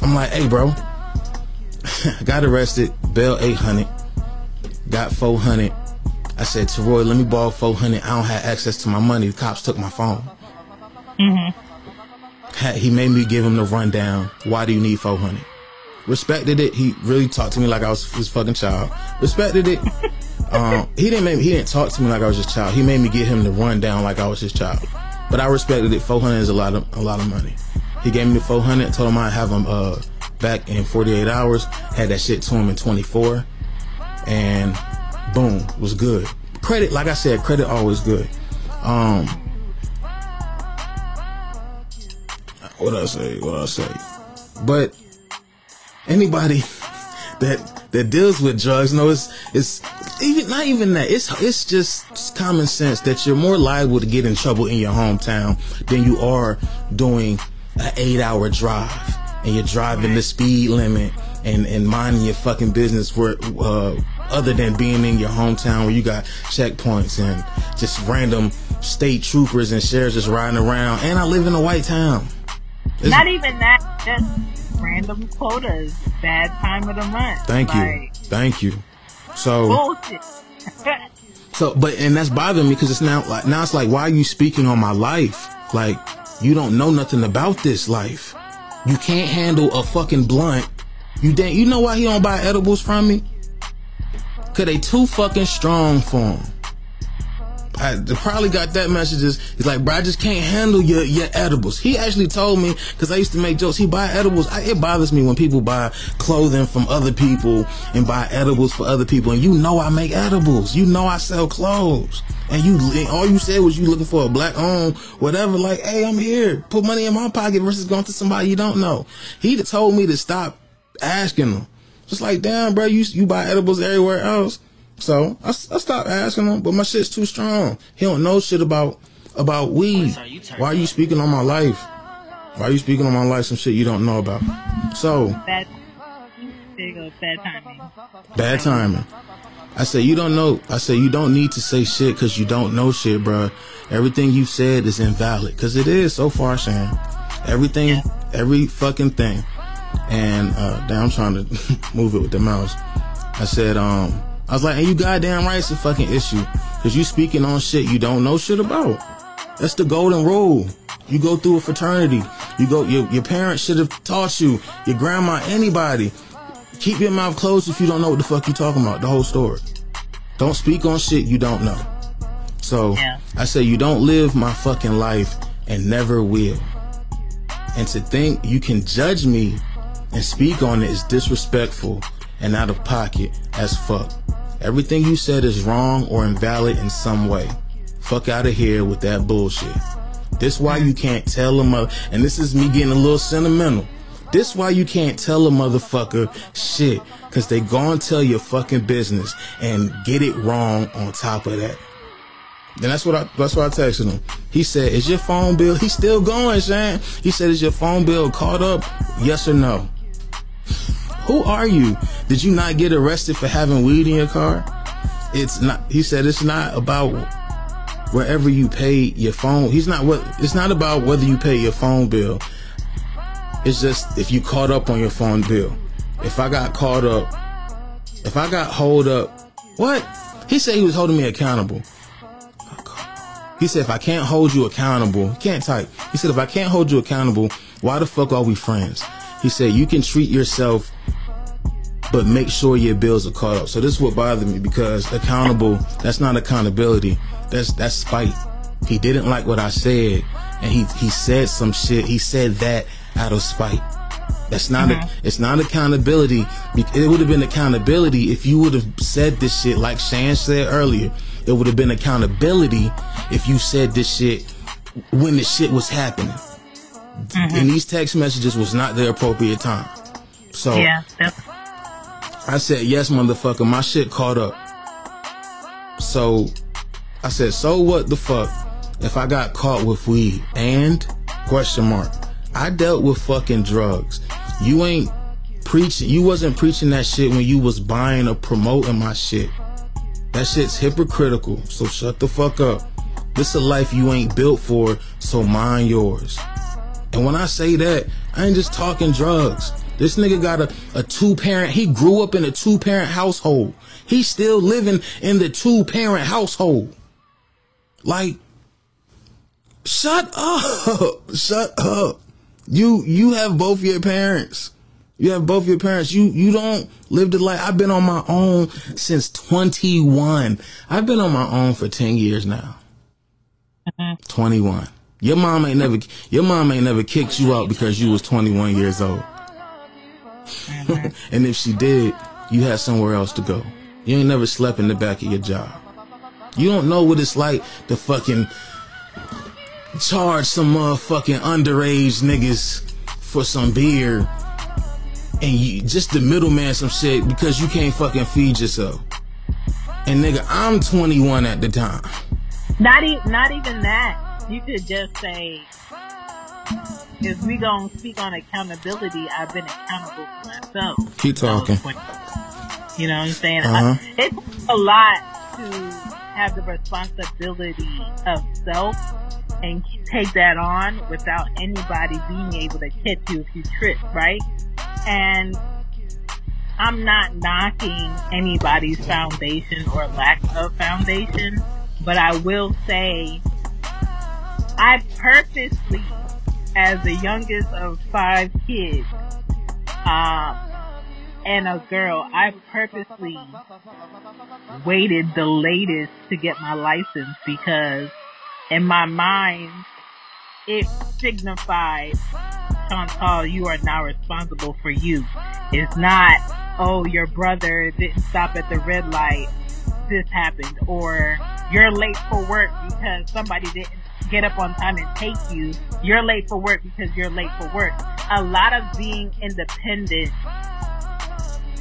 I'm like, hey, bro, got arrested, bail 800, got 400. I said to Roy, let me borrow 400. I don't have access to my money. The cops took my phone. Mm-hmm. He made me give him the rundown. Why do you need 400? Respected it. He really talked to me like I was his fucking child. Respected it. um, he didn't make me, he didn't talk to me like I was his child. He made me give him the rundown like I was his child. But I respected it. 400 is a lot of a lot of money. He gave me the 400. Told him I'd have him uh, back in 48 hours. Had that shit to him in 24. And boom, was good. Credit, like I said, credit always good. Um, what I say? What I say? But anybody that that deals with drugs knows it's it's even not even that. It's it's just common sense that you're more liable to get in trouble in your hometown than you are doing an eight hour drive and you're driving the speed limit and, and minding your fucking business for, uh, other than being in your hometown where you got checkpoints and just random state troopers and sheriffs just riding around. And I live in a white town. It's, Not even that, just random quotas. Bad time of the month. Thank like, you. Thank you. So. So, but, and that's bothering me because it's now like, now it's like, why are you speaking on my life? Like, you don't know nothing about this life. You can't handle a fucking blunt. You damn, you know why he don't buy edibles from me? Cause they too fucking strong for him. I probably got that messages. He's like, bro, I just can't handle your, your edibles. He actually told me, cause I used to make jokes, he buy edibles. I, it bothers me when people buy clothing from other people and buy edibles for other people. And you know I make edibles. You know I sell clothes. And you, and all you said was you looking for a black owned, whatever. Like, hey, I'm here. Put money in my pocket versus going to somebody you don't know. He told me to stop asking him. Just like, damn, bro, you, you buy edibles everywhere else. So I, I stopped asking him, but my shit's too strong. He don't know shit about about weed. Why are you speaking on my life? Why are you speaking on my life? Some shit you don't know about. So bad, bad timing. Bad timing. I say you don't know. I say you don't need to say shit because you don't know shit, bro. Everything you said is invalid because it is so far, Sam. Everything, every fucking thing. And uh, damn, I'm trying to move it with the mouse. I said, um, I was like, and you goddamn right it's a fucking issue. Cause you speaking on shit you don't know shit about. That's the golden rule. You go through a fraternity. You go, your, your parents should have taught you, your grandma, anybody. Keep your mouth closed if you don't know what the fuck you talking about, the whole story. Don't speak on shit you don't know. So Yeah. I say you don't live my fucking life and never will. And to think you can judge me and speak on it is disrespectful and out of pocket as fuck. Everything you said is wrong or invalid in some way. Fuck out of here with that bullshit. This why you can't tell a mother, and this is me getting a little sentimental. This why you can't tell a motherfucker shit, cause they gon' tell your fucking business and get it wrong on top of that. Then that's what I that's what I texted him. He said, "Is your phone bill?" He's still going, Shane. He said, "Is your phone bill caught up? Yes or no?" Who are you? Did you not get arrested for having weed in your car? It's not. He said it's not about wherever you pay your phone. He's not what. It's not about whether you pay your phone bill. It's just if you caught up on your phone bill. If I got caught up, if I got hold up, what? He said he was holding me accountable. He said, if I can't hold you accountable, can't type. He said, if I can't hold you accountable, why the fuck are we friends? He said, you can treat yourself, but make sure your bills are caught up. So this is what bothered me because accountable, that's not accountability. That's, that's spite. He didn't like what I said and he, he said some shit. He said that out of spite. That's not a, mm-hmm. it's not accountability. It would have been accountability if you would have said this shit like Shan said earlier. It would have been accountability if you said this shit when the shit was happening. Mm-hmm. And these text messages was not the appropriate time. So Yeah, that's I said, yes, motherfucker, my shit caught up. So I said, so what the fuck if I got caught with weed? And question mark. I dealt with fucking drugs. You ain't preaching you wasn't preaching that shit when you was buying or promoting my shit. That shit's hypocritical, so shut the fuck up. This a life you ain't built for, so mind yours. And when I say that, I ain't just talking drugs. This nigga got a, a two parent, he grew up in a two parent household. He's still living in the two parent household. Like, shut up. Shut up. You, you have both your parents. You have both your parents. You, you don't live the life. I've been on my own since 21. I've been on my own for 10 years now. Mm-hmm. 21. Your mom ain't never your mom ain't never kicked you out because you was 21 years old. and if she did, you had somewhere else to go. You ain't never slept in the back of your job. You don't know what it's like to fucking charge some motherfucking underage niggas for some beer and you just the middleman some shit because you can't fucking feed yourself. And nigga, I'm 21 at the time. not even not even that. You could just say, if we gonna speak on accountability, I've been accountable for myself. Keep talking. You know what I'm saying? Uh-huh. I, it's a lot to have the responsibility of self and take that on without anybody being able to catch you if you trip, right? And I'm not knocking anybody's foundation or lack of foundation, but I will say I purposely, as the youngest of five kids, um, and a girl, I purposely waited the latest to get my license because in my mind, it signified, Chantal, you are now responsible for you. It's not, oh, your brother didn't stop at the red light, this happened, or you're late for work because somebody didn't get up on time and take you. You're late for work because you're late for work. A lot of being independent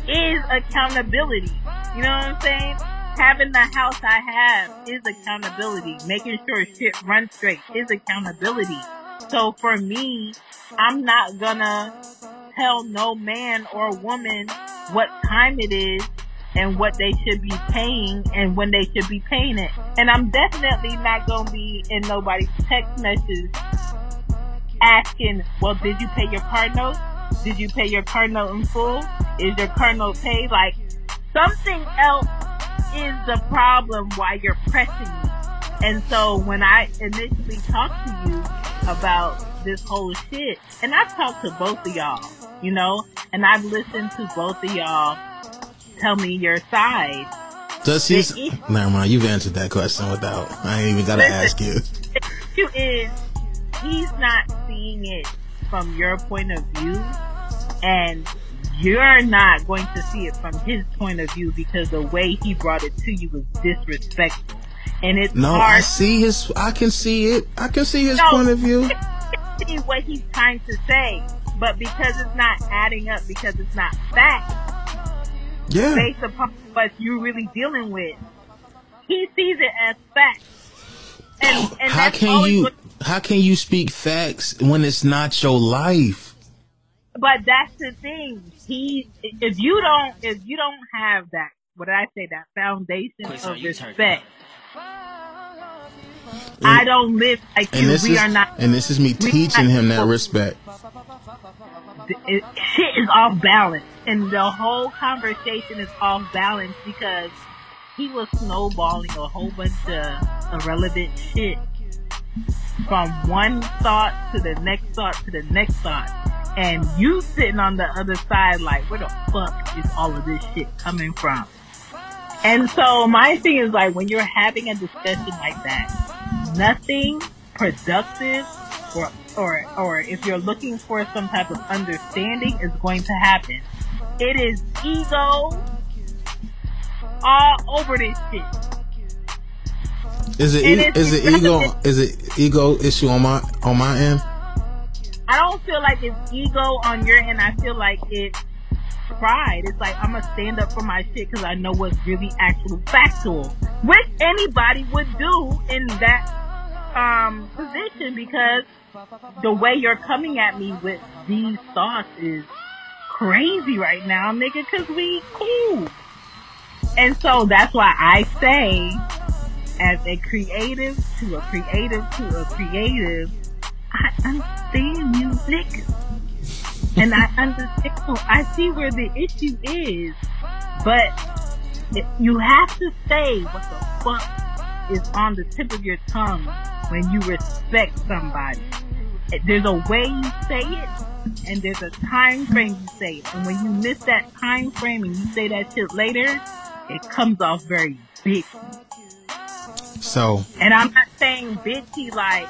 is accountability. You know what I'm saying? Having the house I have is accountability. Making sure shit runs straight is accountability. So for me, I'm not gonna tell no man or woman what time it is and what they should be paying and when they should be paying it. And I'm definitely not gonna be in nobody's text message asking, well, did you pay your car note? Did you pay your car note in full? Is your car note paid? Like, something else is the problem why you're pressing me. And so when I initially talked to you about this whole shit, and I've talked to both of y'all, you know, and I've listened to both of y'all tell me your side. Does he? Never mind. You've answered that question without. I ain't even gotta ask you. The issue is he's not seeing it from your point of view, and you're not going to see it from his point of view because the way he brought it to you was disrespectful. And it's No, I see his. I can see it. I can see his No. point of view. see what he's trying to say, but because it's not adding up, because it's not fact, Yeah. based upon what you're really dealing with, he sees it as fact. And, and How can you? what- How can you speak facts when it's not your life? but that's the thing. He, if you don't, if you don't have that, what did I say, that foundation Quiz, of you turned respect, I don't live like And you. this We is are not. and this is me teaching him that respect. it, shit is off balance, and the whole conversation is off balance because he was snowballing a whole bunch of irrelevant shit from one thought to the next thought to the next thought, and you sitting on the other side like, where the fuck is all of this shit coming from? And so my thing is like, when you're having a discussion like that, nothing productive or or or if you're looking for some type of understanding is going to happen. It is ego all over this shit. Is it And e- is it ego is it ego issue on my on my end? I don't feel like it's ego on your end. I feel like it's pride. It's like I'm gonna stand up for my shit because I know what's really actual factual, which anybody would do in that um position because the way you're coming at me with these thoughts is crazy right now, nigga. Cause we cool, and so that's why I say, as a creative to a creative to a creative, I understand you niggas. And I understand, I see where the issue is, but you have to say what the fuck is on the tip of your tongue when you respect somebody. There's a way you say it, and there's a time frame you say it. And when you miss that time frame and you say that shit later, it comes off very bitchy. So And I'm not saying bitchy like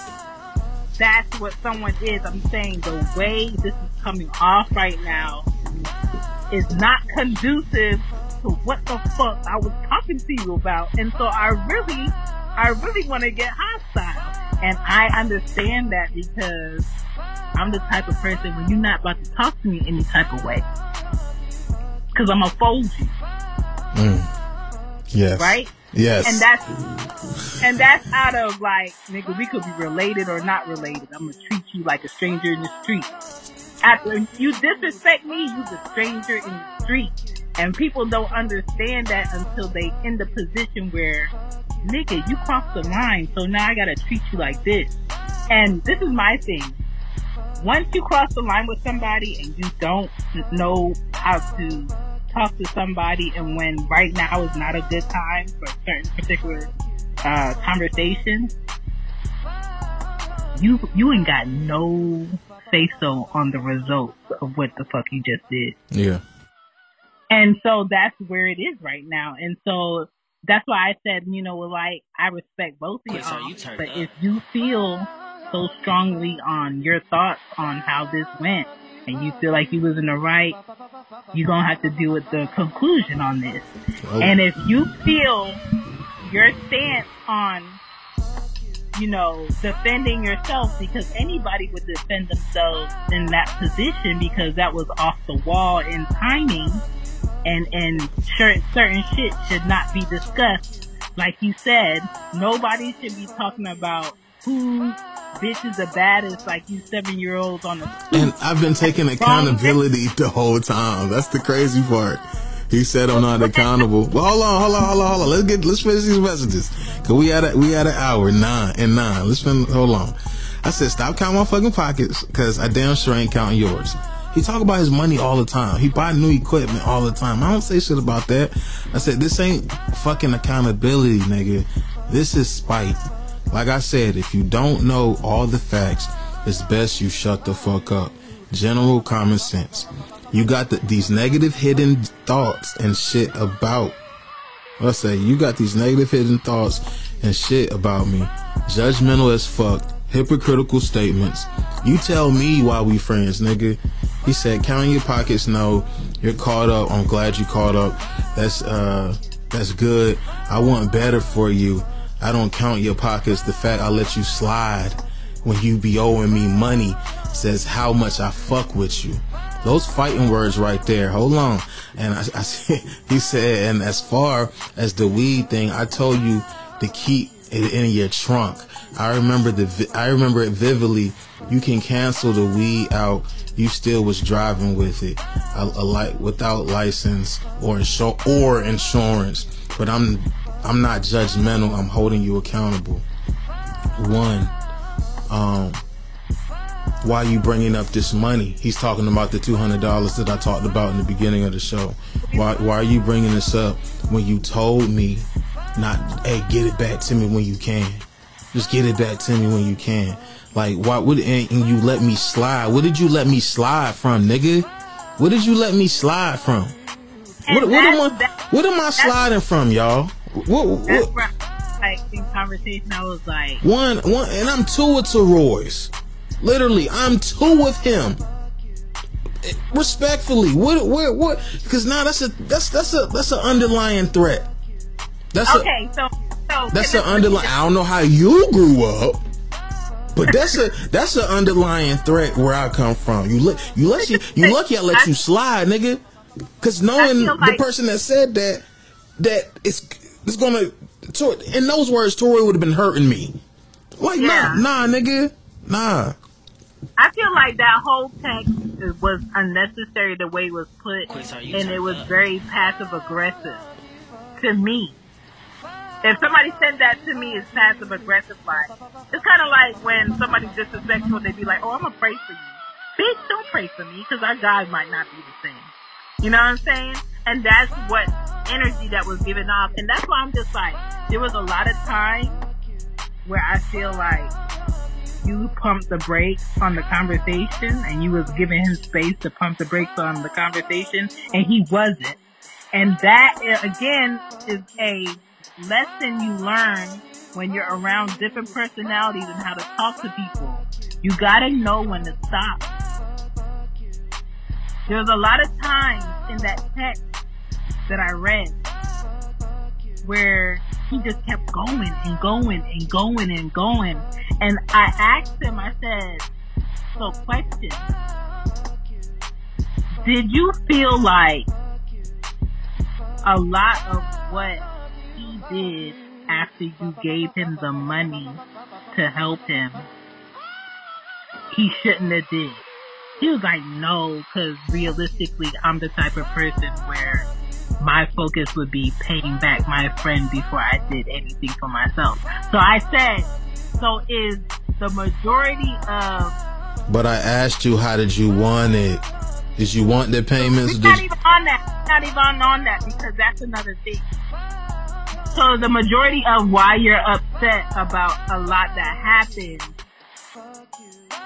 that's what someone is. I'm saying the way this is coming off right now is not conducive to what the fuck I was talking to you about. And so I really, I really want to get hostile. And I understand that because I'm the type of person when you're not about to talk to me any type of way. Cause I'm gonna fold you, mm. yes, right? Yes, And that's and that's out of like, nigga, we could be related or not related. I'm gonna treat you like a stranger in the street. After you disrespect me, you's a stranger in the street. And people don't understand that until they in the position where, nigga, you crossed the line, so now I gotta treat you like this. And this is my thing. Once you cross the line with somebody and you don't know how to talk to somebody and when right now is not a good time for a certain particular uh, conversation, you you ain't got no say so on the results of what the fuck you just did. yeah. And so that's where it is right now. And so that's why I said, you know, like I respect both of y'all, you but up? if you feel so strongly on your thoughts on how this went, and you feel like you was in the right, you're gonna have to deal with the conclusion on this. Oh. And if you feel your stance on, you know, defending yourself, because anybody would defend themselves in that position because that was off the wall in timing, and and certain certain shit should not be discussed. Like you said, nobody should be talking about who bitch is the baddest, like you seven year olds on the And I've been taking accountability the whole time. That's the crazy part. He said I'm not accountable. Well, hold on, hold on, hold on, hold on. Let's get let's finish these messages. Cause we had a we had an hour nine and nine. Let's finish. hold on. I said stop counting my fucking pockets, cause I damn sure ain't counting yours. He talk about his money all the time. He buy new equipment all the time. I don't say shit about that. I said this ain't fucking accountability, nigga. This is spite. Like I said, if you don't know all the facts, it's best you shut the fuck up. General common sense. You got the, these negative hidden thoughts and shit about. Let's say you got these negative hidden thoughts and shit about me. Judgmental as fuck. Hypocritical statements. You tell me why we friends, nigga. He said, counting your pockets, no. You're caught up. I'm glad you caught up. That's, uh, that's good. I want better for you. I don't count your pockets. The fact I let you slide when you be owing me money says how much I fuck with you. Those fighting words right there. Hold on. And I, I he said, and as far as the weed thing, I told you to keep it in your trunk. I remember the, I remember it vividly. You can cancel the weed out. You still was driving with it, a, a like without license or insur- or insurance. But I'm, I'm not judgmental. I'm holding you accountable. One, um, why you bringing up this money? He's talking about the two hundred dollars that I talked about in the beginning of the show. Why why are you bringing this up when you told me not? Hey, get it back to me when you can. Just get it back to me when you can. Like why would and you let me slide? What did you let me slide from, nigga? What did you let me slide from? What, what am I? What am I sliding from, y'all? What, what, like in conversation, I was like, one, one, and I'm two with Royce. Literally, I'm two with him. Respectfully, what, what, what? Because now that's a that's that's a that's an underlying threat. That's okay. A, so, so that's an underlying. I don't know how you grew up, but that's a that's an underlying threat where I come from. You look, you let you you lucky I let you slide, nigga. Because knowing like, the person that said that, that it's it's gonna. In those words, Tori would have been hurting me. Like yeah. nah, nah, nigga, nah. I feel like that whole text was unnecessary the way it was put, and it was very passive aggressive to me. If somebody said that to me, it's passive aggressive. Like it's kind of like when somebody's disrespectful, they'd be like, "Oh, I'm gonna pray for you." Bitch, don't pray for me because our God might not be the same. You know what I'm saying? And that's what energy that was given off, and that's why I'm just like, there was a lot of time where I feel like you pumped the brakes on the conversation and you was giving him space to pump the brakes on the conversation and he wasn't. And that eh, again is a lesson you learn when you're around different personalities and how to talk to people. You gotta know when to stop. There's a lot of times in that text that I read where he just kept going and going and going and going. And I asked him, I said, so question, did you feel like a lot of what did after you gave him the money to help him, he shouldn't have did? He was like, no, cause realistically, I'm the type of person where my focus would be paying back my friend before I did anything for myself. So I said, so is the majority of. But I asked you, how did you want it? Did you want the payments? We're not even on that. Not even on that because that's another thing. So the majority of why you're upset about a lot that happened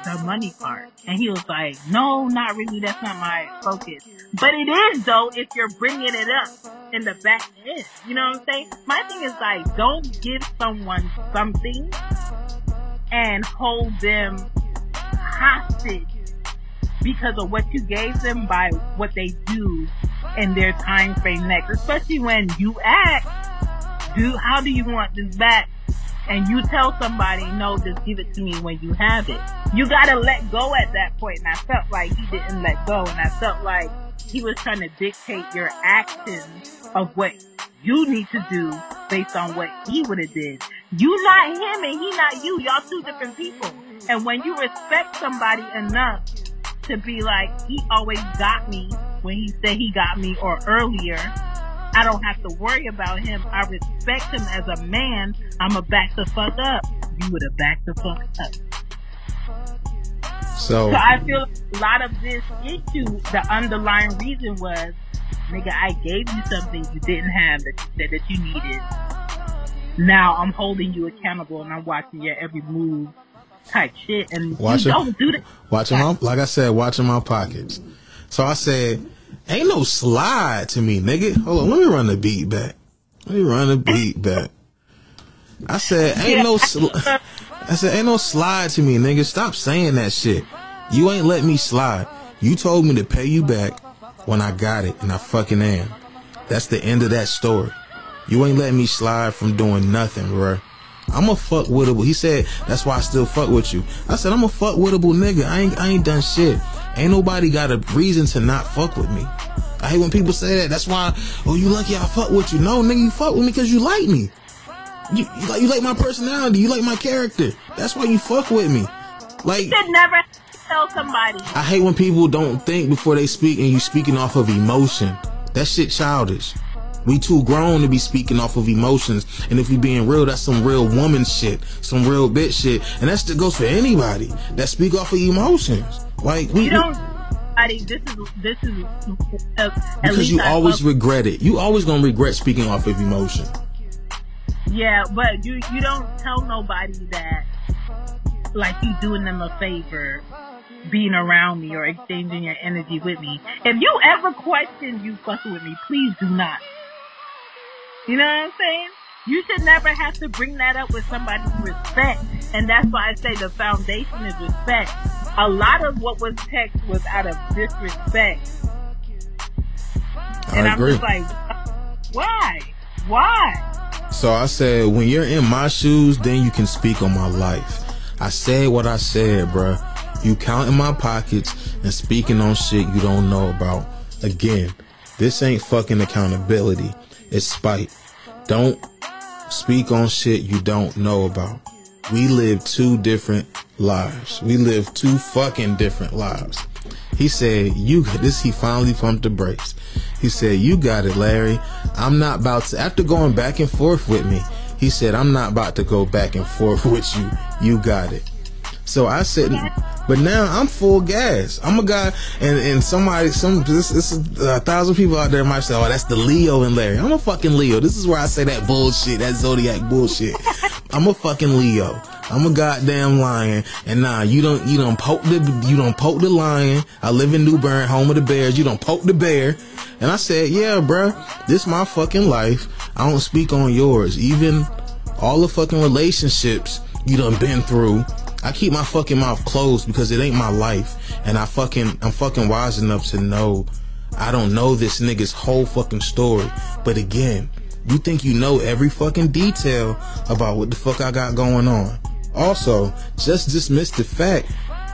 the money part. And he was like, no, not really. That's not my focus. But it is though if you're bringing it up in the back end. You know what I'm saying? My thing is like, don't give someone something and hold them hostage because of what you gave them by what they do in their time frame next. Especially when you ask, do how do you want this back? and you tell somebody, no, just give it to me when you have it. You gotta let go at that point. And I felt like he didn't let go. And I felt like he was trying to dictate your actions of what you need to do based on what he would have did. You not him and he not you. Y'all two different people. And when you respect somebody enough to be like, he always got me when he said he got me or earlier, I don't have to worry about him. I respect him as a man. I'ma back the fuck up. You would have backed the fuck up. So So I feel a lot of this issue, the underlying reason was, nigga, I gave you something you didn't have that that, that you needed. Now I'm holding you accountable and I'm watching your every move, type shit, and Watch you don't do that. watching my like I said, watching my pockets. So I said, ain't no slide to me, nigga. Hold on, let me run the beat back. Let me run the beat back. I said, ain't no sl- I said, ain't no slide to me, nigga. Stop saying that shit. You ain't let me slide. You told me to pay you back when I got it, and I fucking am. That's the end of that story. You ain't letting me slide from doing nothing, bruh. I'm a fuck wittable. He said, that's why I still fuck with you. I said, I'm a fuck wittable nigga. I ain't, I ain't done shit. Ain't nobody got a reason to not fuck with me. I hate when people say that. That's why, oh, you lucky I fuck with you. No, nigga, you fuck with me because you like me. You, you like, you like my personality. You like my character. That's why you fuck with me. Like, You should never tell somebody. I hate when people don't think before they speak and you speaking off of emotion. That shit childish. We too grown to be speaking off of emotions. And if we being real, that's some real woman shit. Some real bitch shit. And that's that goes for anybody that speak off of emotions. Like we You don't. I think this is this is uh, because you I always regret it. You always gonna regret speaking off of emotion. Yeah, but you you don't tell nobody that like you doing them a favor being around me or exchanging your energy with me. If you ever question you fucking with me, please do not. You know what I'm saying? You should never have to bring that up with somebody you respect. And that's why I say the foundation is respect. A lot of what was text was out of disrespect. And I I'm just like, why? Why? So I said, when you're in my shoes, then you can speak on my life. I said what I said, bruh. You counting my pockets and speaking on shit you don't know about. Again, this ain't fucking accountability. It's spite. Don't speak on shit you don't know about. We live two different lives. We live two fucking different lives. He said, you, this, he finally pumped the brakes. He said, you got it, Larry. I'm not about to, after going back and forth with me, he said, I'm not about to go back and forth with you. You got it. So I said, but now I'm full gas. I'm a guy, and, and somebody, some, this, this is a thousand people out there might say, oh, that's the Leo and Larry. I'm a fucking Leo. This is where I say that bullshit, that zodiac bullshit. I'm a fucking Leo. I'm a goddamn lion, and nah, you don't, you don't poke the, you don't poke the lion. I live in New Bern, home of the Bears. You don't poke the bear. And I said, yeah, bruh, this my fucking life. I don't speak on yours. Even all the fucking relationships you done been through. I keep my fucking mouth closed because it ain't my life. And I fucking, I'm fucking wise enough to know I don't know this nigga's whole fucking story. But again, you think you know every fucking detail about what the fuck I got going on. Also, just dismiss the fact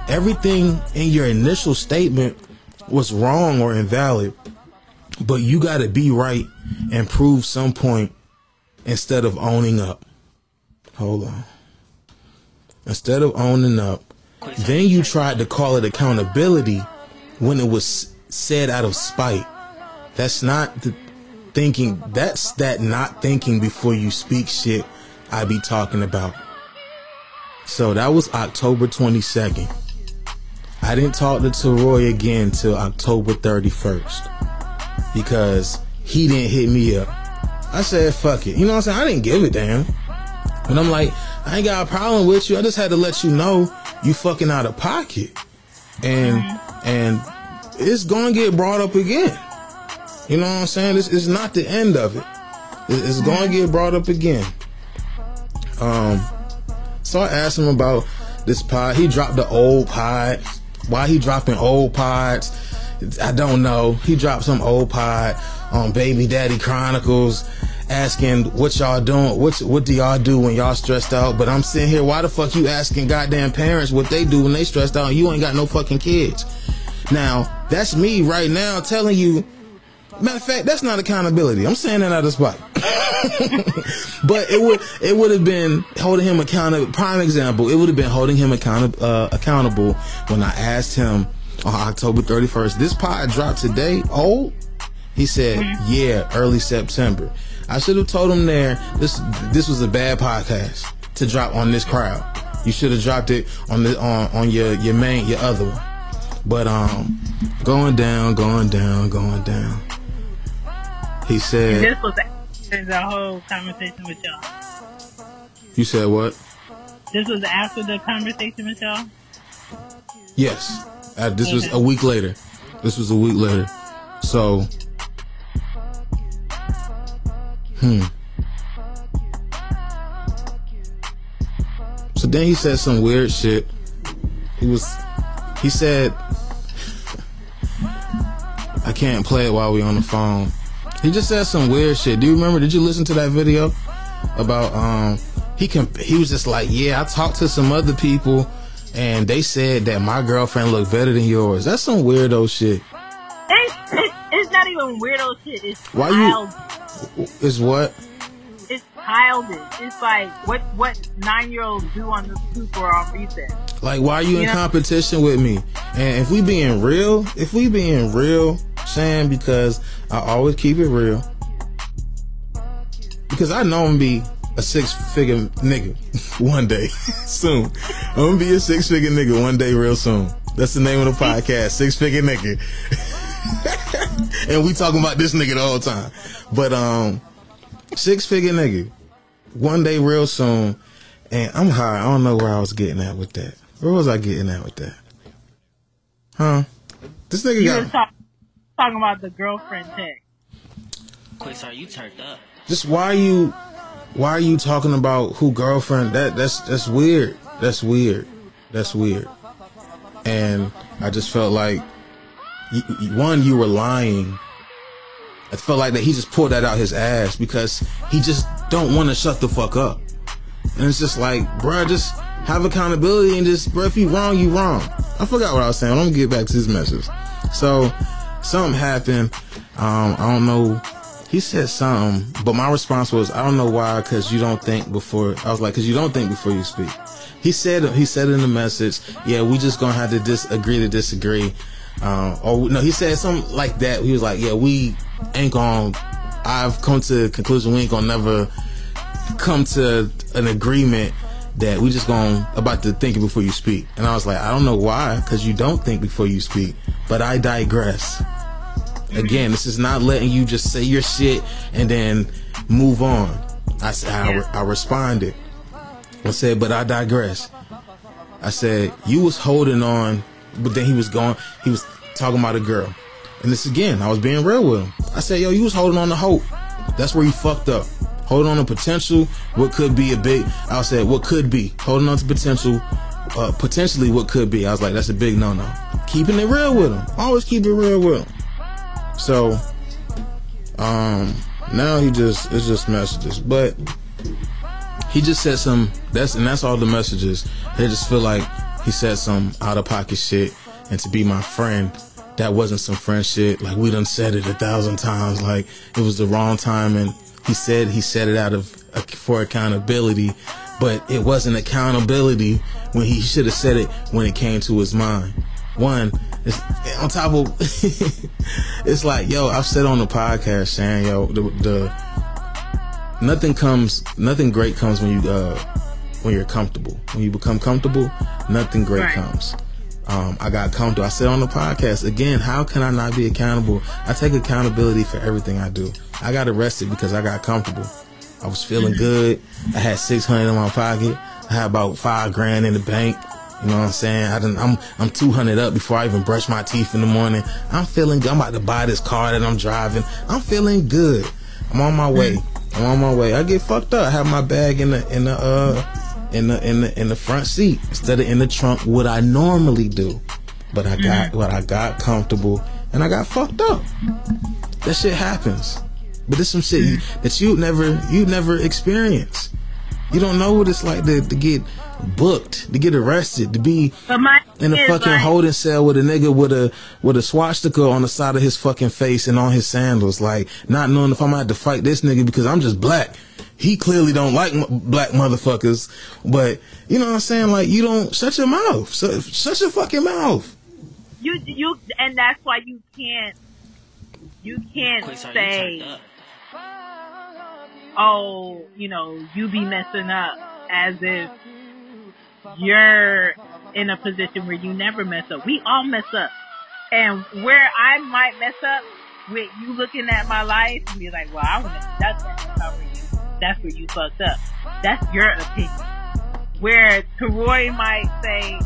everything in your initial statement was wrong or invalid. But you gotta be right and prove some point instead of owning up. Hold on. Instead of owning up, then you tried to call it accountability when it was said out of spite. That's not the thinking, that's that not thinking before you speak shit I be talking about. So that was October 22nd. I didn't talk to Teroy again till October 31st because he didn't hit me up. I said, fuck it. You know what I'm saying? I didn't give a damn. And I'm like, I ain't got a problem with you. I just had to let you know you fucking out of pocket. And, and it's gonna get brought up again. You know what I'm saying? This is not the end of it. It- It's gonna get brought up again. Um, so I asked him about this pod. He dropped the old pod. Why he dropping old pods? I don't know. He dropped some old pod on Baby Daddy Chronicles, asking what y'all doing. What what do y'all do when y'all stressed out? But I'm sitting here. Why the fuck you asking goddamn parents what they do when they stressed out? You ain't got no fucking kids. Now that's me right now telling you. Matter of fact, that's not accountability. I'm saying that out of spot. but it would it would have been holding him accountable. Prime example, it would have been holding him account- uh, accountable when I asked him on October 31st. This pod dropped today. Oh, He said, "Yeah, early September." I should have told him there. This this was a bad podcast to drop on this crowd. You should have dropped it on the on on your your main your other one. But um, going down, going down, going down. He said. This was after the whole conversation with y'all. You said what? This was after the conversation with y'all. Yes. Uh, this was a week later. This was a week later. So. Hmm. So then he said some weird shit. He was. He said. I can't play it while we on the phone. He just said some weird shit. Do you remember? Did you listen to that video about um? He can. He was just like, yeah, I talked to some other people, and they said that my girlfriend looked better than yours. That's some weirdo shit. It's, it's, it's not even weirdo shit. It's Why you- childish. Is what? It's childish. It's like what what nine year olds do on the stoop or on recess. Like, why are you in Yeah. competition with me? And if we being real, if we being real, Shan, because I always keep it real. Because I know I'm be a six figure nigga one day soon. I'm gonna be a six figure nigga one day real soon. That's the name of the podcast, Six Figure Nigga. and we talking about this nigga the whole time. But um, six figure nigga, one day real soon. And I'm high. I don't know where I was getting at with that. Where was I getting at with that? Huh? This nigga You were got talk, talking about the girlfriend text. Quasar, you turned up. just why are you why are you talking about who girlfriend? That that's that's weird. That's weird. That's weird. And I just felt like y- y- one, you were lying. I felt like that he just pulled that out his ass because he just don't want to shut the fuck up. And it's just like, bruh, just have accountability and just, bruh, if you wrong, you wrong. I forgot what I was saying. I'm gonna get back to this message. So, something happened. Um, I don't know. He said something, but my response was, I don't know why, because you don't think before. I was like, because you don't think before you speak. He said, he said in the message, yeah, we just gonna have to disagree to disagree. Um, or no, he said something like that. He was like, yeah, we ain't gonna. I've come to the conclusion we ain't gonna never come to an agreement that we just gonna about to think before you speak. And I was like, I don't know why, because you don't think before you speak. But I digress. Again, this is not letting you just say your shit and then move on. I said, I, I responded. I said, but I digress. I said, you was holding on, but then he was going, he was talking about a girl. And this again, I was being real with him. I said, yo, you was holding on to hope. That's where you fucked up. Holding on to potential, what could be a big, I said, what could be. Holding on to potential, uh, potentially what could be. I was like, that's a big no-no. Keeping it real with him. Always keep it real with him. So, um, now he just, it's just messages. But he just said some that's and that's all the messages they just feel like he said some out of pocket shit. And to be my friend that wasn't some friend shit like we done said it a thousand times. Like it was the wrong time. And he said he said it out of for accountability. But it wasn't accountability when he should have said it when it came to his mind. One on top of it's like yo i've said on the podcast saying yo the, the nothing comes nothing great comes when you uh when you're comfortable when you become comfortable nothing great Right. comes um i got comfortable i said on the podcast again how can i not be accountable i take accountability for everything i do i got arrested because i got comfortable i was feeling good i had 600 in my pocket i had about five grand in the bank you know what I'm saying? I done, I'm I'm 200 up before I even brush my teeth in the morning. I'm feeling good. I'm about to buy this car that I'm driving. I'm feeling good. I'm on my way. I'm on my way. I get fucked up. I have my bag in the in the uh in the in the in the front seat instead of in the trunk. What I normally do, but I got what I got comfortable and I got fucked up. That shit happens. But this some shit that you never you never experience. You don't know what it's like to, to get booked, to get arrested, to be in a fucking like, holding cell with a nigga with a with a swastika on the side of his fucking face and on his sandals, like not knowing if I'm gonna have to fight this nigga because I'm just black. He clearly don't like m- black motherfuckers, but you know what I'm saying? Like you don't shut your mouth, so, shut your fucking mouth. you you and that's why you can't you can't Quasar, say turned up. oh you know you be messing up as if you're in a position where you never mess up. We all mess up. And where I might mess up with you looking at my life and be like, well, I want to. have done that. That's where you, that's where you fucked up. That's your opinion. Where Teroy might say,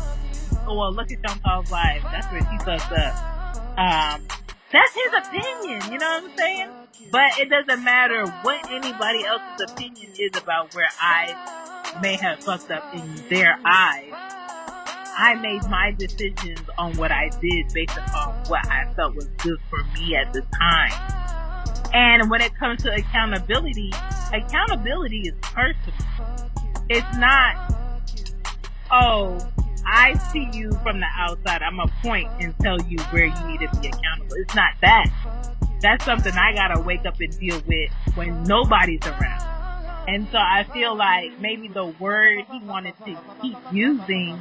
oh, well, look at Chantal's life. That's where she fucked up. Um, that's his opinion, you know what I'm saying? But it doesn't matter what anybody else's opinion is about where I may have fucked up in their eyes. I made my decisions on what I did based upon what I felt was good for me at the time. And when it comes to accountability, accountability is personal. It's not, oh, I see you from the outside. I'm gonna point and tell you where you need to be accountable. It's not that. That's something I gotta wake up and deal with when nobody's around. And so I feel like maybe the word he wanted to keep using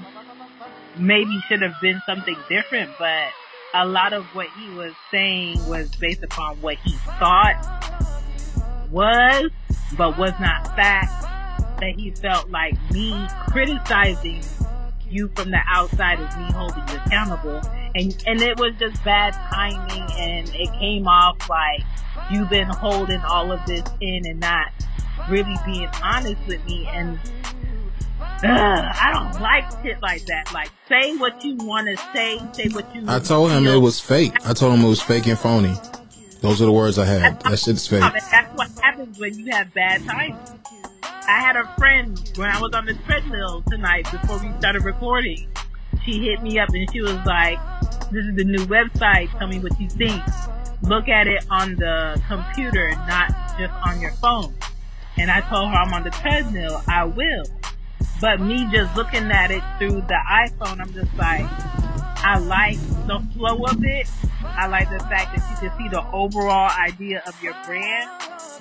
maybe should have been something different, but a lot of what he was saying was based upon what he thought was, but was not fact. That he felt like me criticizing you from the outside is me holding you accountable. And, and it was just bad timing and it came off like you've been holding all of this in and not really being honest with me. And I don't like shit like that. Like, say what you want to say, say what you. I told him it was fake. I told him it was fake and phony. Those are the words I had. That shit's fake. That's what happens when you have bad timing. I had a friend when I was on the treadmill tonight before we started recording. She hit me up and she was like, "This is the new website. Tell me what you think. Look at it on the computer, not just on your phone." And I told her I'm on the treadmill. I will. But me just looking at it through the iPhone, I'm just like, I like the flow of it. I like the fact that you can see the overall idea of your brand.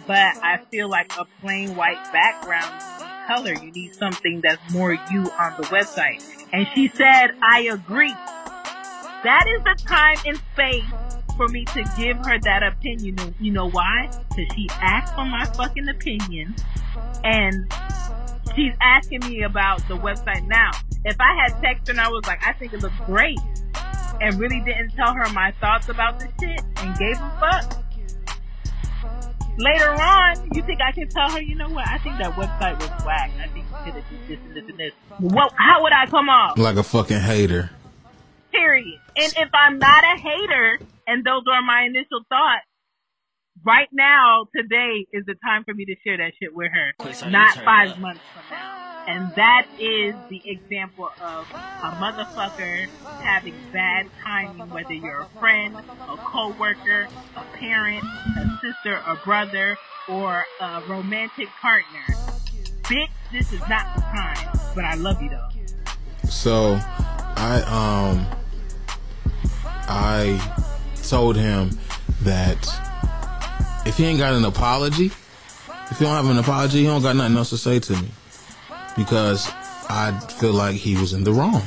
But I feel like a plain white background, color. You need something that's more you on the website. And she said, I agree. That is the time and space for me to give her that opinion. You know why? Because she asked for my fucking opinion. And she's asking me about the website now. If I had texted and I was like, I think it looks great, and really didn't tell her my thoughts about the shit and gave a fuck, later on, you think I can tell her, you know what, I think that website was whack. I think you could have did this and this and this. What, how would I come off? Like a fucking hater. Period. And if I'm not a hater, and those are my initial thoughts, right now, today is the time for me to share that shit with her, not five months from now. And that is the example of a motherfucker having bad timing, whether you're a friend, a coworker, a parent, a sister, a brother, or a romantic partner. Bitch, this is not the time, but I love you though. So, I, um, I told him that if he ain't got an apology, if he don't have an apology, he don't got nothing else to say to me. Because I feel like he was in the wrong.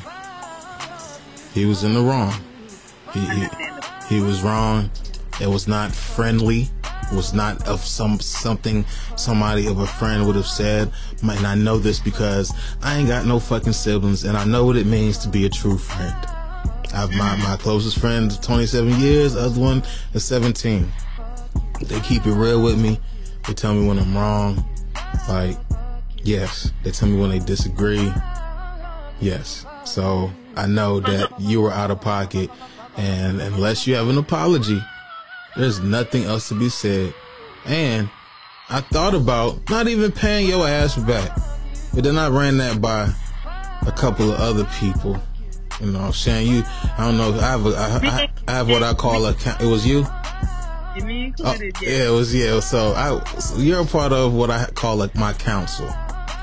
He was in the wrong. He, he, he was wrong. It was not friendly. It was not of some something somebody of a friend would have said. Might not know this because I ain't got no fucking siblings and I know what it means to be a true friend. I have my, my closest friend 27 years, other one is 17. They keep it real with me. They tell me when I'm wrong. Like, yes. They tell me when they disagree. Yes. So I know that you were out of pocket. And unless you have an apology, there's nothing else to be said. And I thought about not even paying your ass back. But then I ran that by a couple of other people. You know, I'm saying you, I don't know, I have, a, I, I have what I call a, it was you? Oh, yeah. it was yeah. So I, so you're a part of what I call like my council.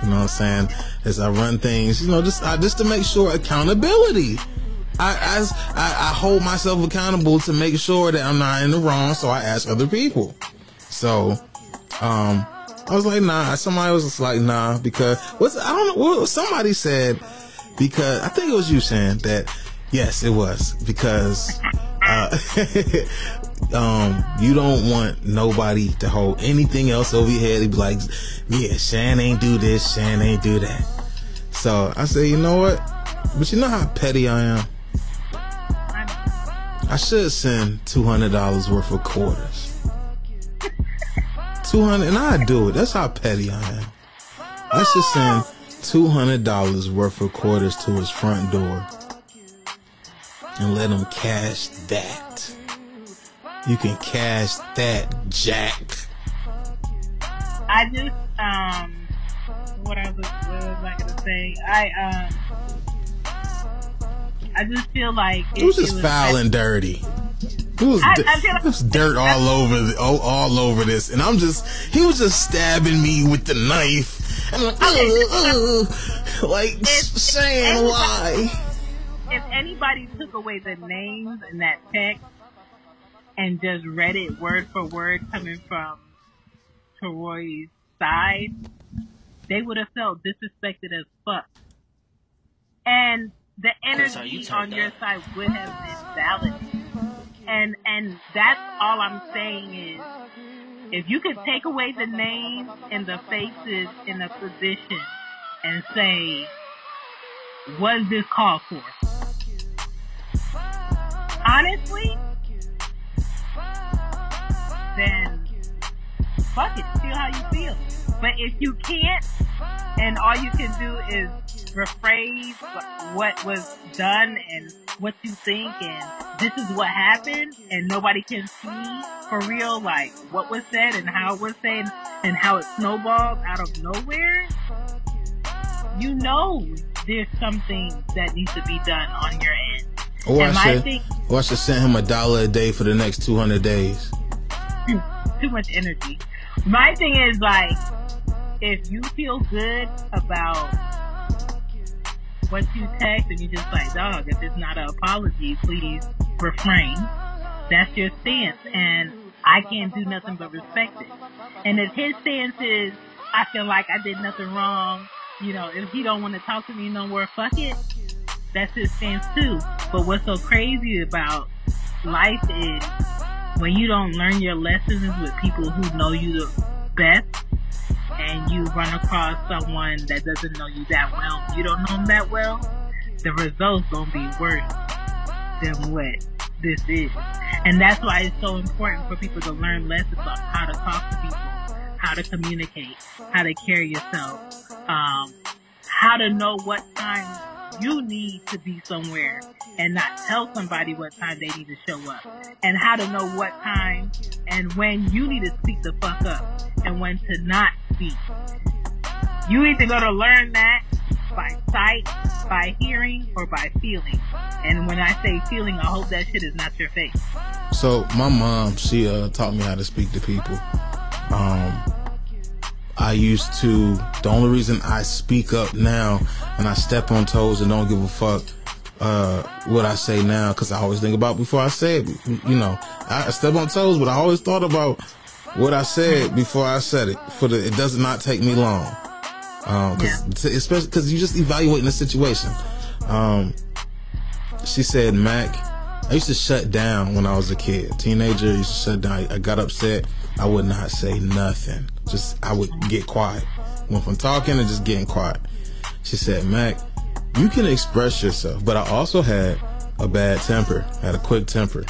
You know what I'm saying? As I run things, you know, just I, just to make sure accountability. I, I I hold myself accountable to make sure that I'm not in the wrong. So I ask other people. So, um, I was like, nah. Somebody was just like, nah, because what's I don't know. Somebody said because I think it was you saying that. Yes, it was because uh, um, you don't want nobody to hold anything else over your head. They be like, yeah, Shan ain't do this, Shan ain't do that. So I said, you know what? But you know how petty I am. I should send two hundred dollars worth of quarters. Two hundred, and I do it. That's how petty I am. I should send two hundred dollars worth of quarters to his front door and let him cash that. You can cash that, Jack. I just um, what I was, what was I gonna say? I um, I just feel like It was just foul and dirty. It was, I- I like- it was dirt all over the, all, all over this, and I'm just he was just stabbing me with the knife, and I'm like, ugh, ugh, like saying why. if anybody took away the names in that text and just read it word for word coming from Troy's side, they would have felt disrespected as fuck. And the are you energy on your side would have been valid. And and that's all I'm saying is if you could take away the names and the faces in the position and say, what is this called for? Honestly, then fuck it, feel how you feel. But if you can't, and all you can do is rephrase what was done and what you think and this is what happened and nobody can see for real like what was said and how it was said and how it snowballed out of nowhere, you know there's something that needs to be done on your end. Or I And should, thing- or I should send him a dollar a day for the next two hundred too much energy. My thing is like, if you feel good about what you text and you just like, dog, if it's not an apology, please refrain. That's your stance, and I can't do nothing but respect it. And if his stance is, I feel like I did nothing wrong, you know, if he don't want to talk to me no more, fuck it. That's his stance too. But what's so crazy about life is when you don't learn your lessons with people who know you the best and you run across someone that doesn't know you that well, you don't know them that well, the results gonna be worse than what this is. And that's why it's so important for people to learn lessons about how to talk to people, how to communicate, how to carry yourself, um, how to know what time you need to be somewhere and not tell somebody what time they need to show up and how to know what time and when you need to speak the fuck up and when to not speak. You either to learn that by sight, by hearing, or by feeling. And when I say feeling, I hope that shit is not your face. So my mom, she uh, taught me how to speak to people. Um, I used to. The only reason I speak up now and I step on toes and don't give a fuck uh, what I say now, because I always think about before I say it. You know, I step on toes, but I always thought about what I said before I said it. For the, it does not take me long. Um, cause, t- especially because you just evaluating the situation. Um, she said, Mac, I used to shut down when I was a kid. Teenager, I used to shut down. I got upset. I would not say nothing. Just, I would get quiet. Went from talking to just getting quiet. She said, Mac, you can express yourself, but I also had a bad temper, had a quick temper,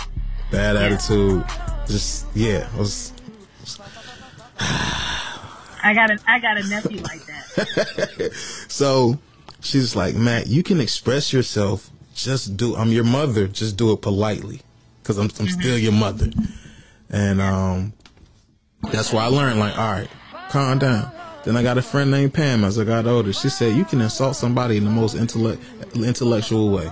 bad attitude. Just, yeah, I was, I got a, I got a nephew like that. So she's like, Matt, you can express yourself. Just do. I'm your mother. Just do it politely, because I'm I'm still your mother. And um, that's why I learned. Like, all right, calm down. Then I got a friend named Pam. As I got older, she said you can insult somebody in the most intellect intellectual way.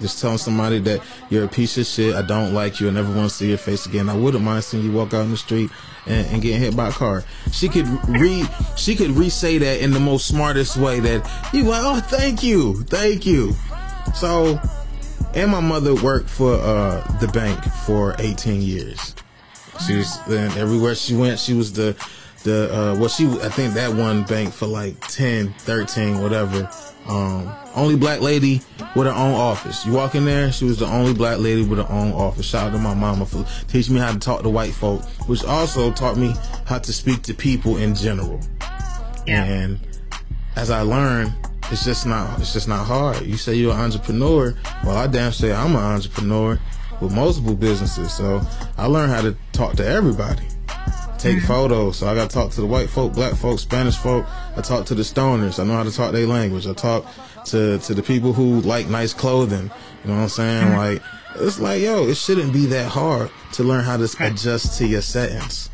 Just telling somebody that you're a piece of shit. I don't like you. I never want to see your face again. I wouldn't mind seeing you walk out in the street and, and getting hit by a car. She could re she could re-say that in the most smartest way. That you like, oh, thank you, thank you. So, and my mother worked for uh, the bank for 18 years. She was and everywhere she went. She was the the uh, well, she I think that one bank for like 10, 13, whatever. Um, only black lady with her own office. You walk in there, she was the only black lady with her own office. Shout out to my mama for teaching me how to talk to white folk, which also taught me how to speak to people in general. Yeah. And as I learned, it's just not it's just not hard. You say you're an entrepreneur. Well, I damn say I'm an entrepreneur with multiple businesses. So I learned how to talk to everybody. Take Mm-hmm. photos. So I got to talk to the white folk, black folk, Spanish folk. I talk to the stoners. I know how to talk their language. I talk to to the people who like nice clothing. You know what I'm saying? Mm-hmm. Like it's like yo, it shouldn't be that hard to learn how to adjust to your settings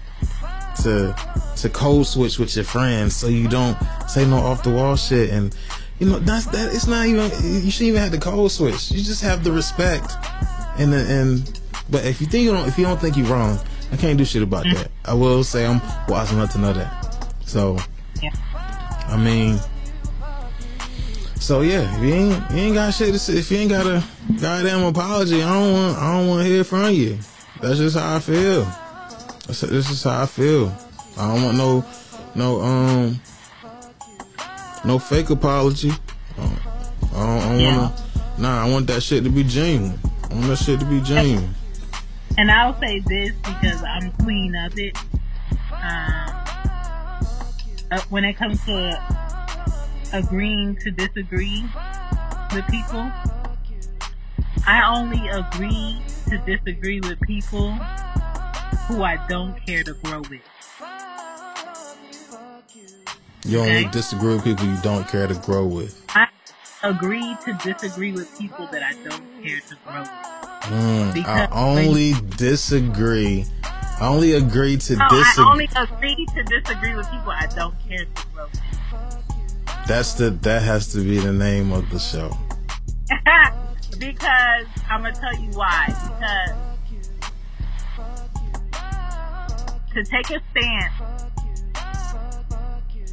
to to code switch with your friends so you don't say no off the wall shit and you know that's that it's not even you shouldn't even have the code switch you just have the respect and and but if you think you don't if you don't think you're wrong I can't do shit about that I will say I'm wise enough to know that so Yeah. I mean so yeah if you ain't you ain't got shit to say if you ain't got a goddamn apology I don't want I don't want to hear from you that's just how I feel that's, this is how I feel. I don't want no, no, um, no fake apology. I don't, I don't, I don't Yeah. wanna. Nah, I want that shit to be genuine. I want that shit to be genuine. And I'll say this because I'm queen of it. Um, uh, when it comes to agreeing to disagree with people, I only agree to disagree with people who I don't care to grow with. You only Okay. disagree with people you don't care to grow with. I agree to disagree with people that I don't care to grow with. Mm, I only disagree. I only agree to No, I disagree. only agree to disagree with people I don't care to grow with. That's the that has to be the name of the show. because I'm gonna tell you why. Because to take a stance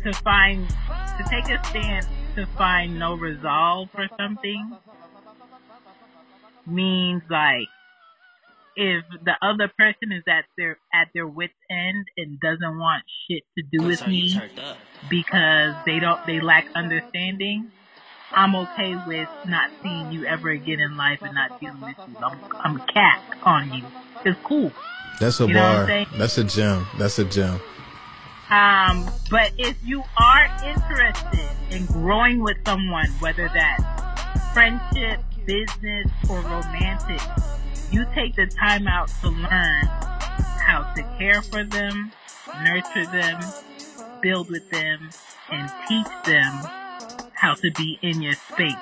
to find to take a stance to find no resolve for something means like if the other person is at their at their wits end and doesn't want shit to do with me because they don't they lack understanding, I'm okay with not seeing you ever again in life and not dealing with you. I'm I'm a cat on you. It's cool. That's a You know what I'm bar. That's a gem. That's a gem. Um, but if you are interested in growing with someone, whether that's friendship, business, or romantic, you take the time out to learn how to care for them, nurture them, build with them, and teach them how to be in your space.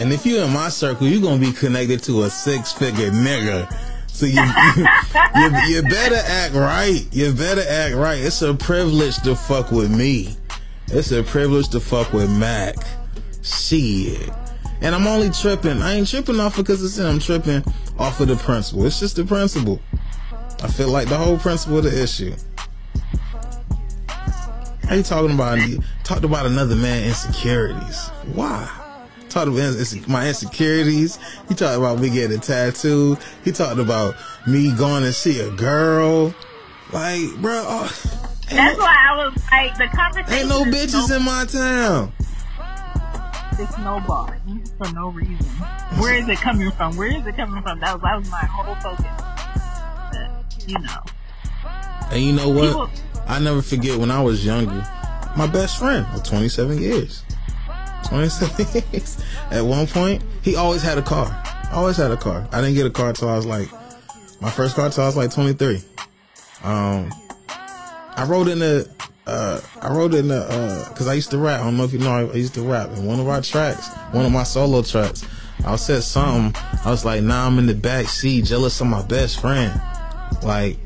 And if you're in my circle, you're gonna be connected to a six figure nigga. So you, you, you better act right. You better act right. It's a privilege to fuck with me. It's a privilege to fuck with Mac. Shit. And I'm only tripping. I ain't tripping off because it's him. I'm tripping off of the principle. It's just the principle. I feel like the whole principle of the issue. How you talking about? Talked about another man insecurities. Why? Talked about my insecurities. He talked about me getting a tattoo. He talked about me going to see a girl. Like, bro, oh, ain't, uh, That's no, why I was like, the conversation ain't no bitches so- in my town. it's snowballing for no reason. Where is it coming from? Where is it coming from? That was, that was my whole focus. But, you know. And you know what? People- I never forget when I was younger. My best friend of 27 years. 27 years. At one point, he always had a car. Always had a car. I didn't get a car till I was like, my first car till I was like 23. Um, I wrote in the, uh, I wrote in the, uh, cause I used to rap. I don't know if you know, I, used to rap. In one of our tracks, one of my solo tracks, I said something. I was like, now I'm in the back seat, jealous of my best friend. Like,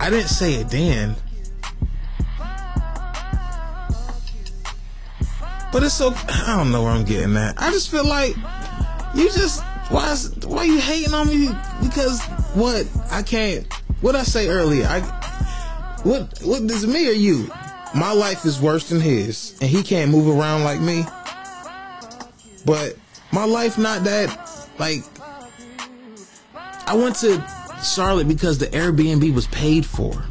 I didn't say it then. But it's so I don't know where I'm getting at. I just feel like you just why is, why you hating on me because what I can't what I say earlier I what what is me or you? My life is worse than his and he can't move around like me. But my life not that like I went to Charlotte because the Airbnb was paid for.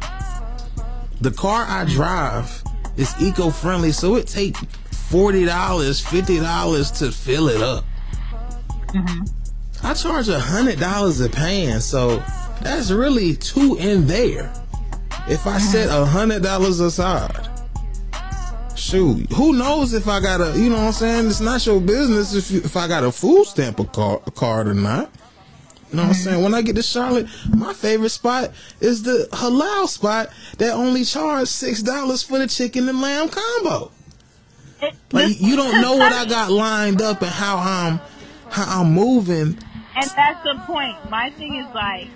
The car I drive is eco-friendly so it take $40 $50 to fill it up mm-hmm. I charge a hundred dollars a pan, so that's really two in there. If I mm-hmm. set a hundred dollars aside, shoot, who knows if I got a, you know what I'm saying? It's not your business if you, if I got a food stamp a car, a card or not. You know what I'm mm-hmm. saying? When I get to Charlotte, my favorite spot is the halal spot that only charge six dollars for the chicken and lamb combo. Like you don't know what I got lined up and how I'm how I'm moving. And that's the point. My thing is like,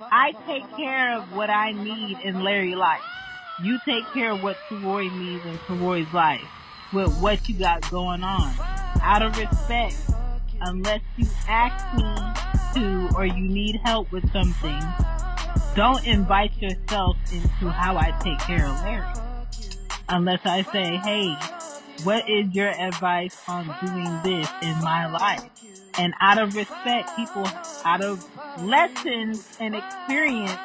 I take care of what I need in Larry life. You take care of what Savoy needs in Savoy's life with what you got going on. Out of respect, unless you ask me to or you need help with something, don't invite yourself into how I take care of Larry. Unless I say, hey, what is your advice on doing this in my life? And out of respect, people, out of lessons and experience,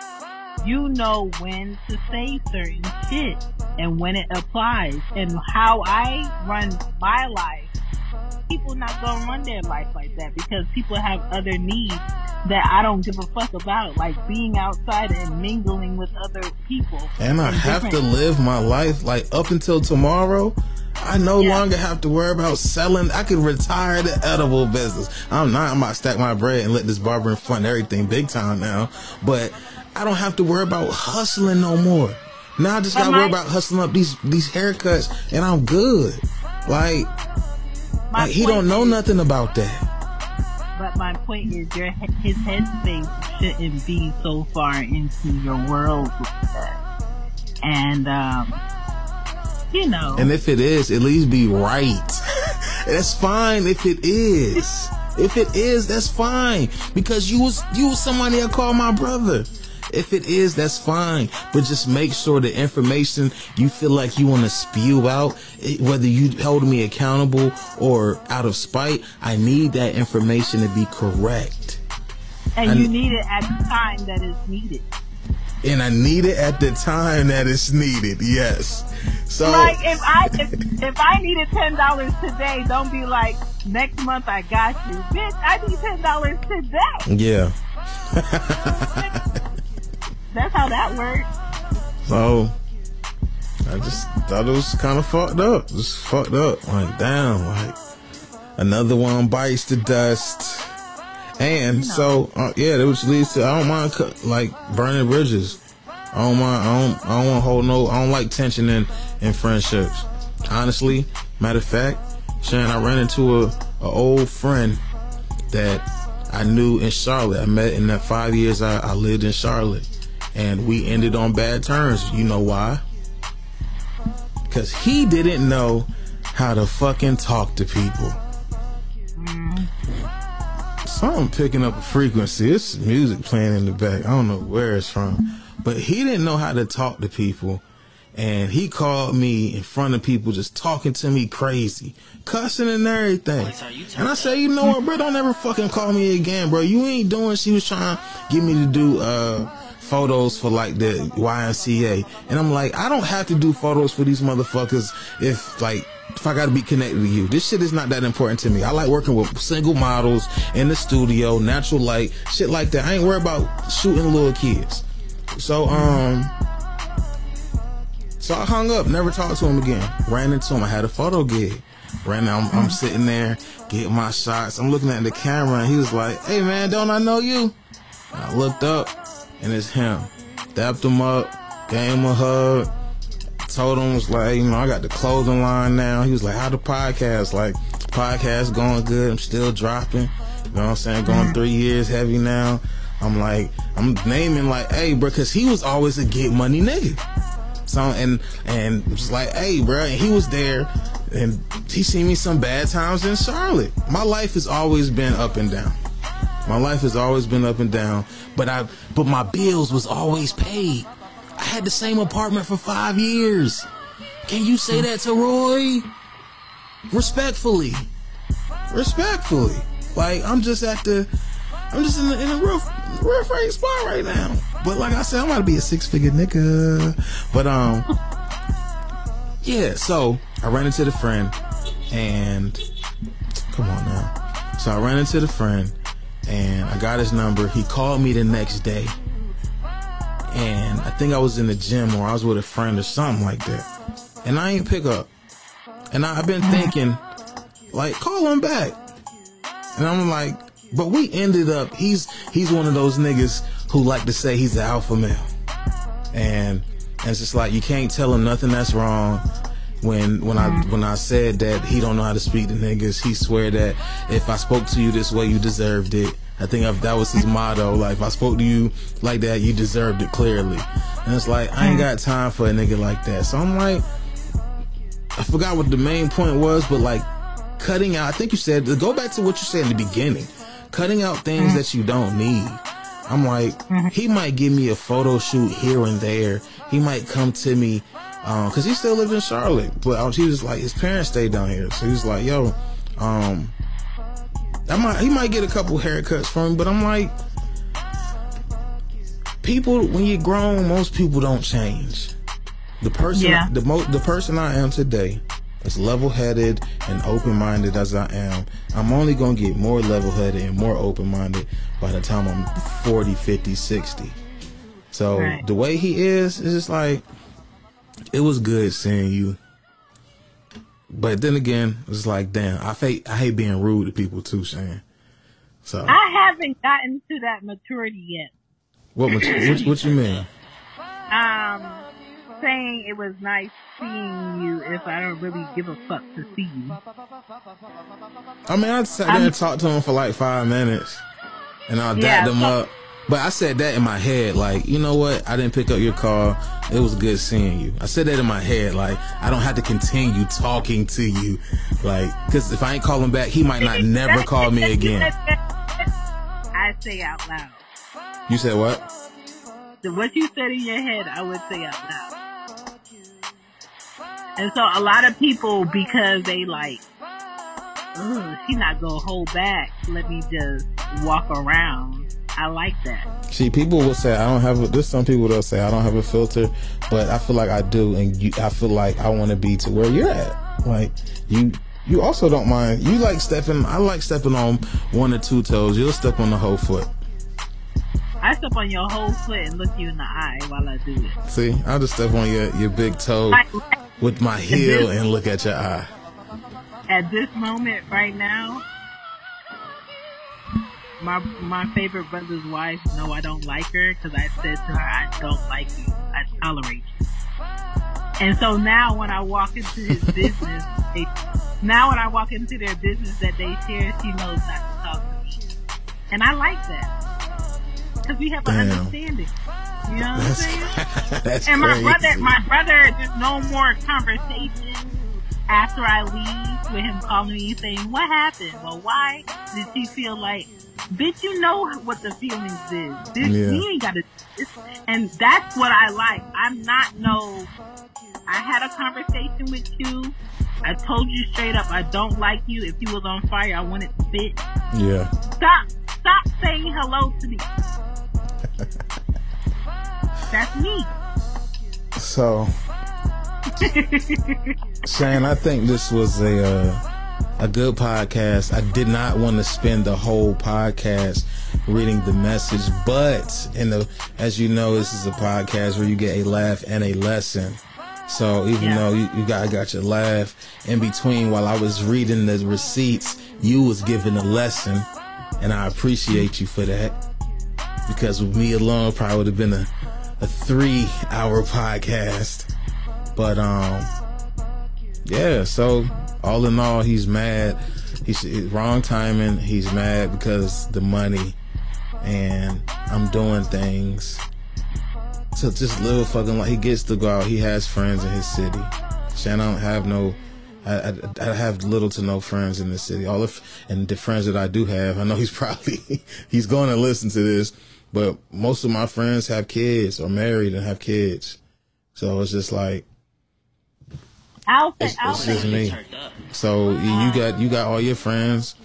you know when to say certain shit and when it applies and how I run my life. People not gonna run their life like that because people have other needs that I don't give a fuck about, like being outside and mingling with other people. And I have to live my life like up until tomorrow. I no Yeah. longer have to worry about selling. I could retire the edible business. I'm not. I'm about to stack my bread and let this barber fund everything big time now. But I don't have to worry about hustling no more. Now I just But got to worry about hustling up these these haircuts, and I'm good. Like, My he don't know is- nothing about that. But my point is, your his headspace shouldn't be so far into your world that. And um, you know, And if it is, at least be right. that's fine if it is. If it is, that's fine. Because you was you was somebody I call my brother. If it is, that's fine. But just make sure the information you feel like you want to spew out, whether you hold me accountable or out of spite, I need that information to be correct. and I you ne- need it at the time that is needed. And I need it at the time that it's needed. Yes. So Like if I if, if I needed ten dollars today, don't be like next month I got you, bitch. I need ten dollars today. yeah. That's how that works. So I just thought it was kind of fucked up. Just fucked up. Like damn, like another one bites the dust. And so uh, yeah, which leads to I don't mind cut, like burning bridges. I don't mind. I don't. I don't want to hold no. I don't like tension in in friendships. Honestly, matter of fact, Sharon, I ran into a, a old friend that I knew in Charlotte. I met in that five years I, I lived in Charlotte, and we ended on bad terms. You know why? Because he didn't know how to fucking talk to people. Something picking up a frequency. It's music playing in the back. I don't know where it's from. But he didn't know how to talk to people. And he called me in front of people just talking to me crazy, cussing and everything. Boys, are you And I said, you know what, bro, don't ever fucking call me again, bro. You ain't doing, she was trying to get me to do, uh, photos for like the YMCA. And I'm like, I don't have to do photos for these motherfuckers if like, if I gotta be connected to you. This shit is not that important to me. I like working with single models in the studio, natural light, shit like that. I ain't worried about shooting little kids. So, um, so I hung up, never talked to him again. Ran into him. I had a photo gig. Ran. I'm, I'm sitting there getting my shots. I'm looking at the camera, and he was like, "Hey man, don't I know you?" And I looked up, and it's him. Dapped him up, gave him a hug. Told him was like, you know, I got the clothing line now. He was like, "How the podcast? Like, podcast going good. I'm still dropping. You know what I'm saying? Going mm. three years heavy now." I'm like, I'm naming like, hey, bro, cause he was always a get money nigga. So and and was like, hey, bro, and he was there, and he seen me some bad times in Charlotte. My life has always been up and down. My life has always been up and down, but I but my bills was always paid. I had the same apartment for five years. Can you say that to Roy? Respectfully, respectfully. Like I'm just at the, I'm just in, the, in a rough, rough right spot right now. But like I said, I'm about to be a six figure nigga. But um, yeah. So I ran into the friend, and come on now. So I ran into the friend, and I got his number. He called me the next day, and I think I was in the gym or I was with a friend or something like that. and I ain't pick up. And I've been thinking, like, call him back. And I'm like, but we ended up. He's he's one of those niggas who like to say he's the alpha male, and, and it's just like you can't tell him nothing that's wrong. When when I mm. when I said that he don't know how to speak to niggas, he swear that if I spoke to you this way, you deserved it. I think if that was his motto. Like if I spoke to you like that, you deserved it clearly. And it's like I ain't mm. got time for a nigga like that. So I'm like, I forgot what the main point was, but like cutting out. I think you said to go back to what you said in the beginning, cutting out things mm. that you don't need. I'm like, mm-hmm. he might give me a photo shoot here and there. He might come to me, um, cause he still lives in Charlotte, but um, he was like, his parents stayed down here, so he was like, yo, um, I might, he might get a couple haircuts from me, but I'm like, people, when you're grown, most people don't change. The person, Yeah. the mo- the person I am today, as level-headed and open-minded as I am, I'm only gonna get more level-headed and more open-minded by the time I'm 40, 50, 60. So Right. the way he is, is just like, it was good seeing you. But then again, it's like, damn, I hate, I hate being rude to people too, Shane. So I haven't gotten to that maturity yet. what, what, what, you mean? Um, saying it was nice seeing you if I don't really give a fuck to see you. I mean, I sat there and talked to him for like five minutes, and I Yeah, dapped him up. But I said that in my head, like, you know what? I didn't pick up your call. It was good seeing you. I said that in my head, like, I don't have to continue talking to you, like, because if I ain't calling back, he might not never call me again. I say out loud. You said what? So what you said in your head, I would say out loud. And so a lot of people, because they like, Ugh, she not gonna hold back. Let me just walk around. I like that. See, people will say I don't have. A, there's some people that'll say I don't have a filter, but I feel like I do, and you, I feel like I want to be to where you're at. Like you, you also don't mind. You like stepping. I like stepping on one or two toes. You'll step on the whole foot. I step on your whole foot and look you in the eye while I do it. See, I'll just step on your your big toe with my heel and look at your eye. at this moment right now, my my favorite brother's wife no, I don't like her because I said to her I don't like you, I tolerate you. And so now when I walk into his business, they, now when I walk into their business that they share, she knows not to talk to me, and I like that because we have an Damn. understanding. You know what I'm saying? And my brother, my brother, there's no more conversation after I leave with him calling me saying, "What happened? Well, why did she feel like?" Bitch, you know what the feelings is. Bitch, Yeah. we ain't got to. And that's what I like. I'm not no. I had a conversation with you. I told you straight up, I don't like you. If you was on fire, I wanted to spit. yeah. Stop, stop saying hello to me. That's me. So, Shane, I think this was a uh, a good podcast. I did not want to spend the whole podcast reading the message, but in the as you know, this is a podcast where you get a laugh and a lesson. So even Yeah. though you, you got got your laugh in between while I was reading the receipts, you was giving a lesson, and I appreciate you for that. Because with me alone, probably would have been a a three hour podcast. But um yeah, so all in all he's mad. He's wrong timing. He's mad because the money and I'm doing things to just live fucking life. He gets to go out. He has friends in his city. Shannon don't have no I, I, I have little to no friends in the city. All of and the friends that I do have, I know he's probably he's going to listen to this, but most of my friends have kids or married and have kids, so it's just like I'll say, It's- I'll it's just me. So you you got you got all your friends.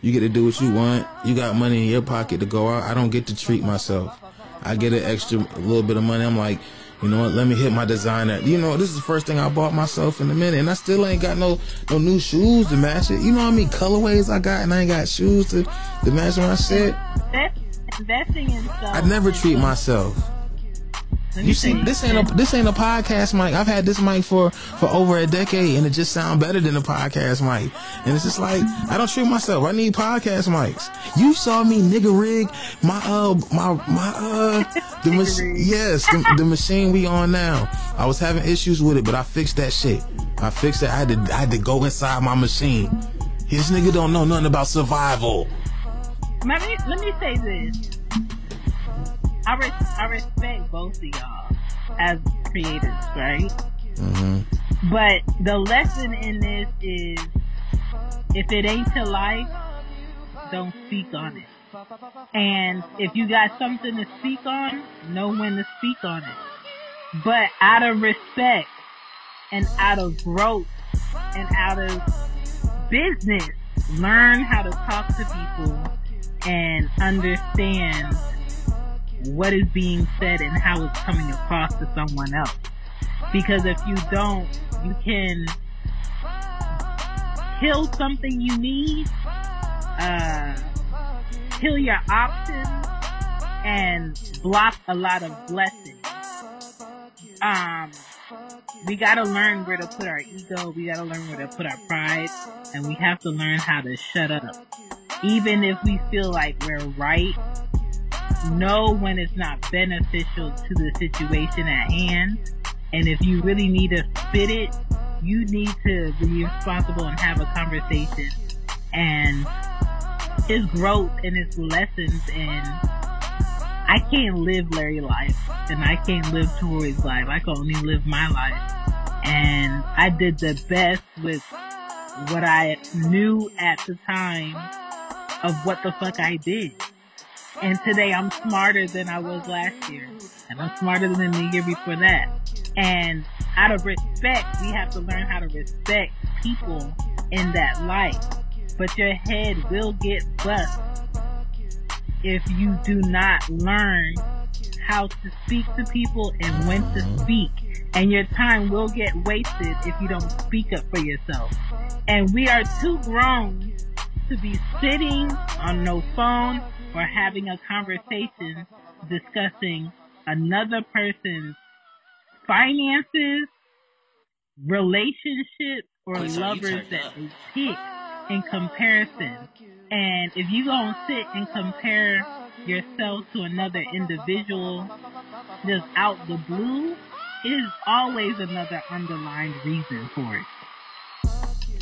You get to do what you want. You got money in your pocket to go out. I don't get to treat myself. I get an extra little bit of money. I'm like, you know what? Let me hit my designer. You know, this is the first thing I bought myself in a minute, and I still ain't got no no new shoes to match it. You know how many colorways I got, and I ain't got shoes to to match my shit. invest, investing in stuff. I never treat myself. You see, this ain't a this ain't a podcast mic. I've had this mic for for over a decade, and it just sound better than a podcast mic. And it's just like I don't treat myself. I need podcast mics. You saw me nigga rig my uh my my uh the Nigga mach- yes the, the machine we on now. I was having issues with it, but I fixed that shit. I fixed it. I had to I had to go inside my machine. This nigga don't know nothing about survival. Let me let me say this. I res- I respect both of y'all as creators, right? hmm But the lesson in this is, if it ain't your life, don't speak on it. And if you got something to speak on, know when to speak on it. But out of respect and out of growth and out of business, learn how to talk to people and understand what is being said and how it's coming across to someone else. Because if you don't, you can kill something you need, uh, kill your options, and block a lot of blessings. Um, we gotta learn where to put our ego, we gotta learn where to put our pride, and we have to learn how to shut up. Even if we feel like we're right, know when it's not beneficial to the situation at hand. And if you really need to spit it, you need to be responsible and have a conversation. And his growth and his lessons and I can't live Larry life and I can't live Tori's life. I can only live my life. And I did the best with what I knew at the time of what the fuck I did. And today I'm smarter than I was last year. And I'm smarter than the year before that. And out of respect, we have to learn how to respect people in that light. But your head will get bust if you do not learn how to speak to people and when to speak. And your time will get wasted if you don't speak up for yourself. And we are too grown to be sitting on no phone or having a conversation discussing another person's finances, relationships, or Quiz, lovers that up? they pick in comparison. And if you gonna sit and compare yourself to another individual just out the blue, it is always another underlying reason for it.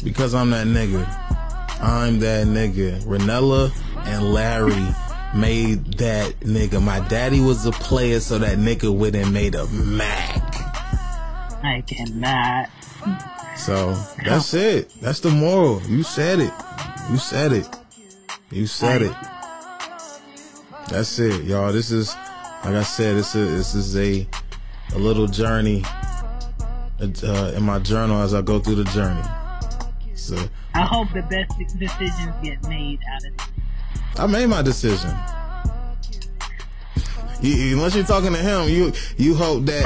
Because I'm that nigga. I'm that nigga. Renella and Larry made that nigga. My daddy was a player, so that nigga went and made a Mac. I cannot. So that's it. That's the moral. You said it. You said it. You said it. That's it, y'all. This is, like I said, this is this is a a little journey uh, in my journal as I go through the journey. So I hope the best decisions get made out of it. I made my decision. You, unless you're talking to him, you you hope that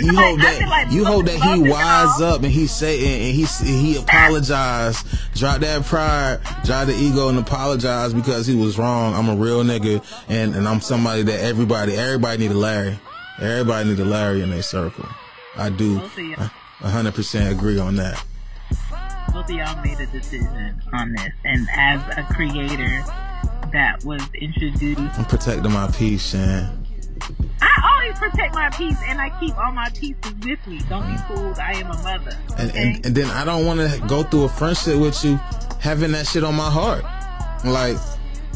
you, you hope that you hope that he wise up and he say and, and he he apologized, drop that pride, drop the ego and apologize because he was wrong. I'm a real nigga and and I'm somebody that everybody everybody need a Larry, everybody need a Larry in their circle. I do, Both of y'all. a hundred percent agree on that. Both of y'all made a decision on this, and as a creator that was introduced, I'm protecting my peace, Chan. I always protect my peace, and I keep all my pieces with me. Don't be fooled. I am a mother. And, Okay? and and then I don't want to go through a friendship with you having that shit on my heart. Like,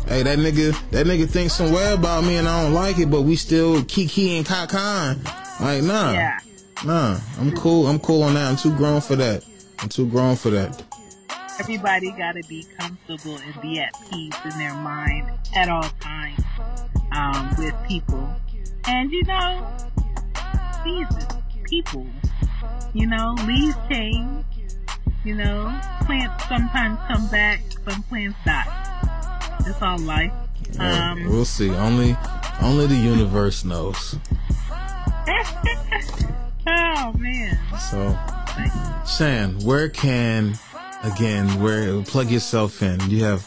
hey, that nigga, that nigga thinks some way about me and I don't like it, but we still kiki and kakan. Like, nah, yeah. nah, I'm cool. I'm cool on that. I'm too grown for that. I'm too grown for that. Everybody got to be comfortable and be at peace in their mind at all times um, with people. And you know, these people, you know, leaves change. You know, plants sometimes come back, some plants die. It's all life. Well, Um, we'll see. Only, only the universe knows. oh man. So, Chan, where can again where plug yourself in? You have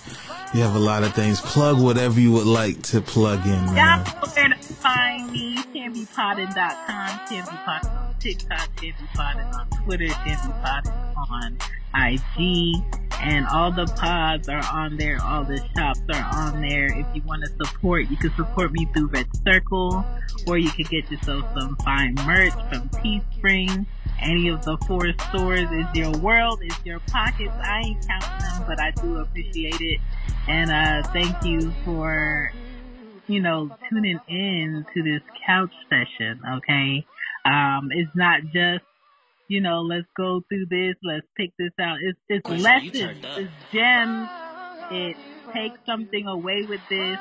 you have a lot of things. Plug whatever you would like to plug in, Y'all to find me, TammyPodden.com, TammyPodden on TikTok, TammyPodden on Twitter, TammyPodden on IG, and all the pods are on there. All the shops are on there. If you want to support, you can support me through Red Circle, or you can get yourself some fine merch from Teespring. Any of the four stores is your world, is your pockets. I ain't counting them, but I do appreciate it. And uh, thank you for, you know, tuning in to this couch session. Okay, um, it's not just you know, let's go through this, let's pick this out. It's it's lessons, it's gems. It takes something away with this.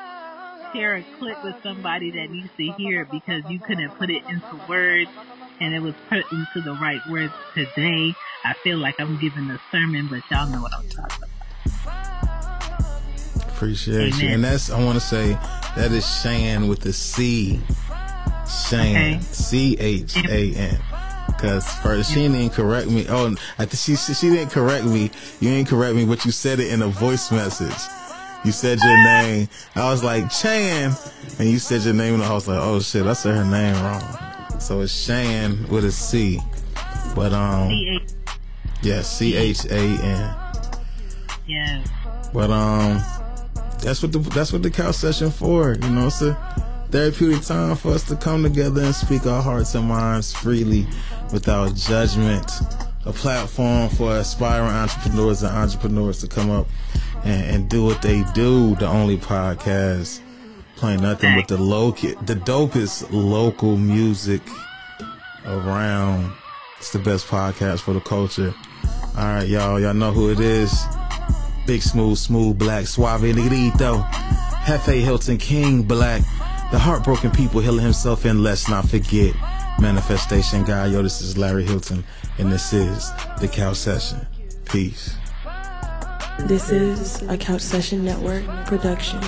Share a clip with somebody that needs to hear it because you couldn't put it into words and it was put into the right words today. I feel like I'm giving a sermon, but y'all know what I'm talking about. Appreciate Amen. you. And that's, I want to say, that is Chan with the C. Chan. C H A N. Cause first she didn't correct me. Oh, I think she she didn't correct me. You didn't correct me, but you said it in a voice message. You said your name. I was like Chan, and you said your name, and I was like, oh shit, I said her name wrong. So it's Chan with a C, but um, yeah, C H A N. Yeah. But um, that's what the that's what the couch session for. You know, it's a therapeutic time for us to come together and speak our hearts and minds freely without judgment. A platform for aspiring entrepreneurs and entrepreneurs to come up and, and do what they do. The only podcast playing nothing but the local, the dopest local music around. It's the best podcast for the culture. All right, y'all. Y'all know who it is. Big Smooth, Smooth Black, Suave Negrito, Hefe Hilton, King Black. The heartbroken people healing himself and let's not forget manifestation guy. Yo, this is Larry Hilton and this is the Couch Session. Peace. This is a Couch Session Network production.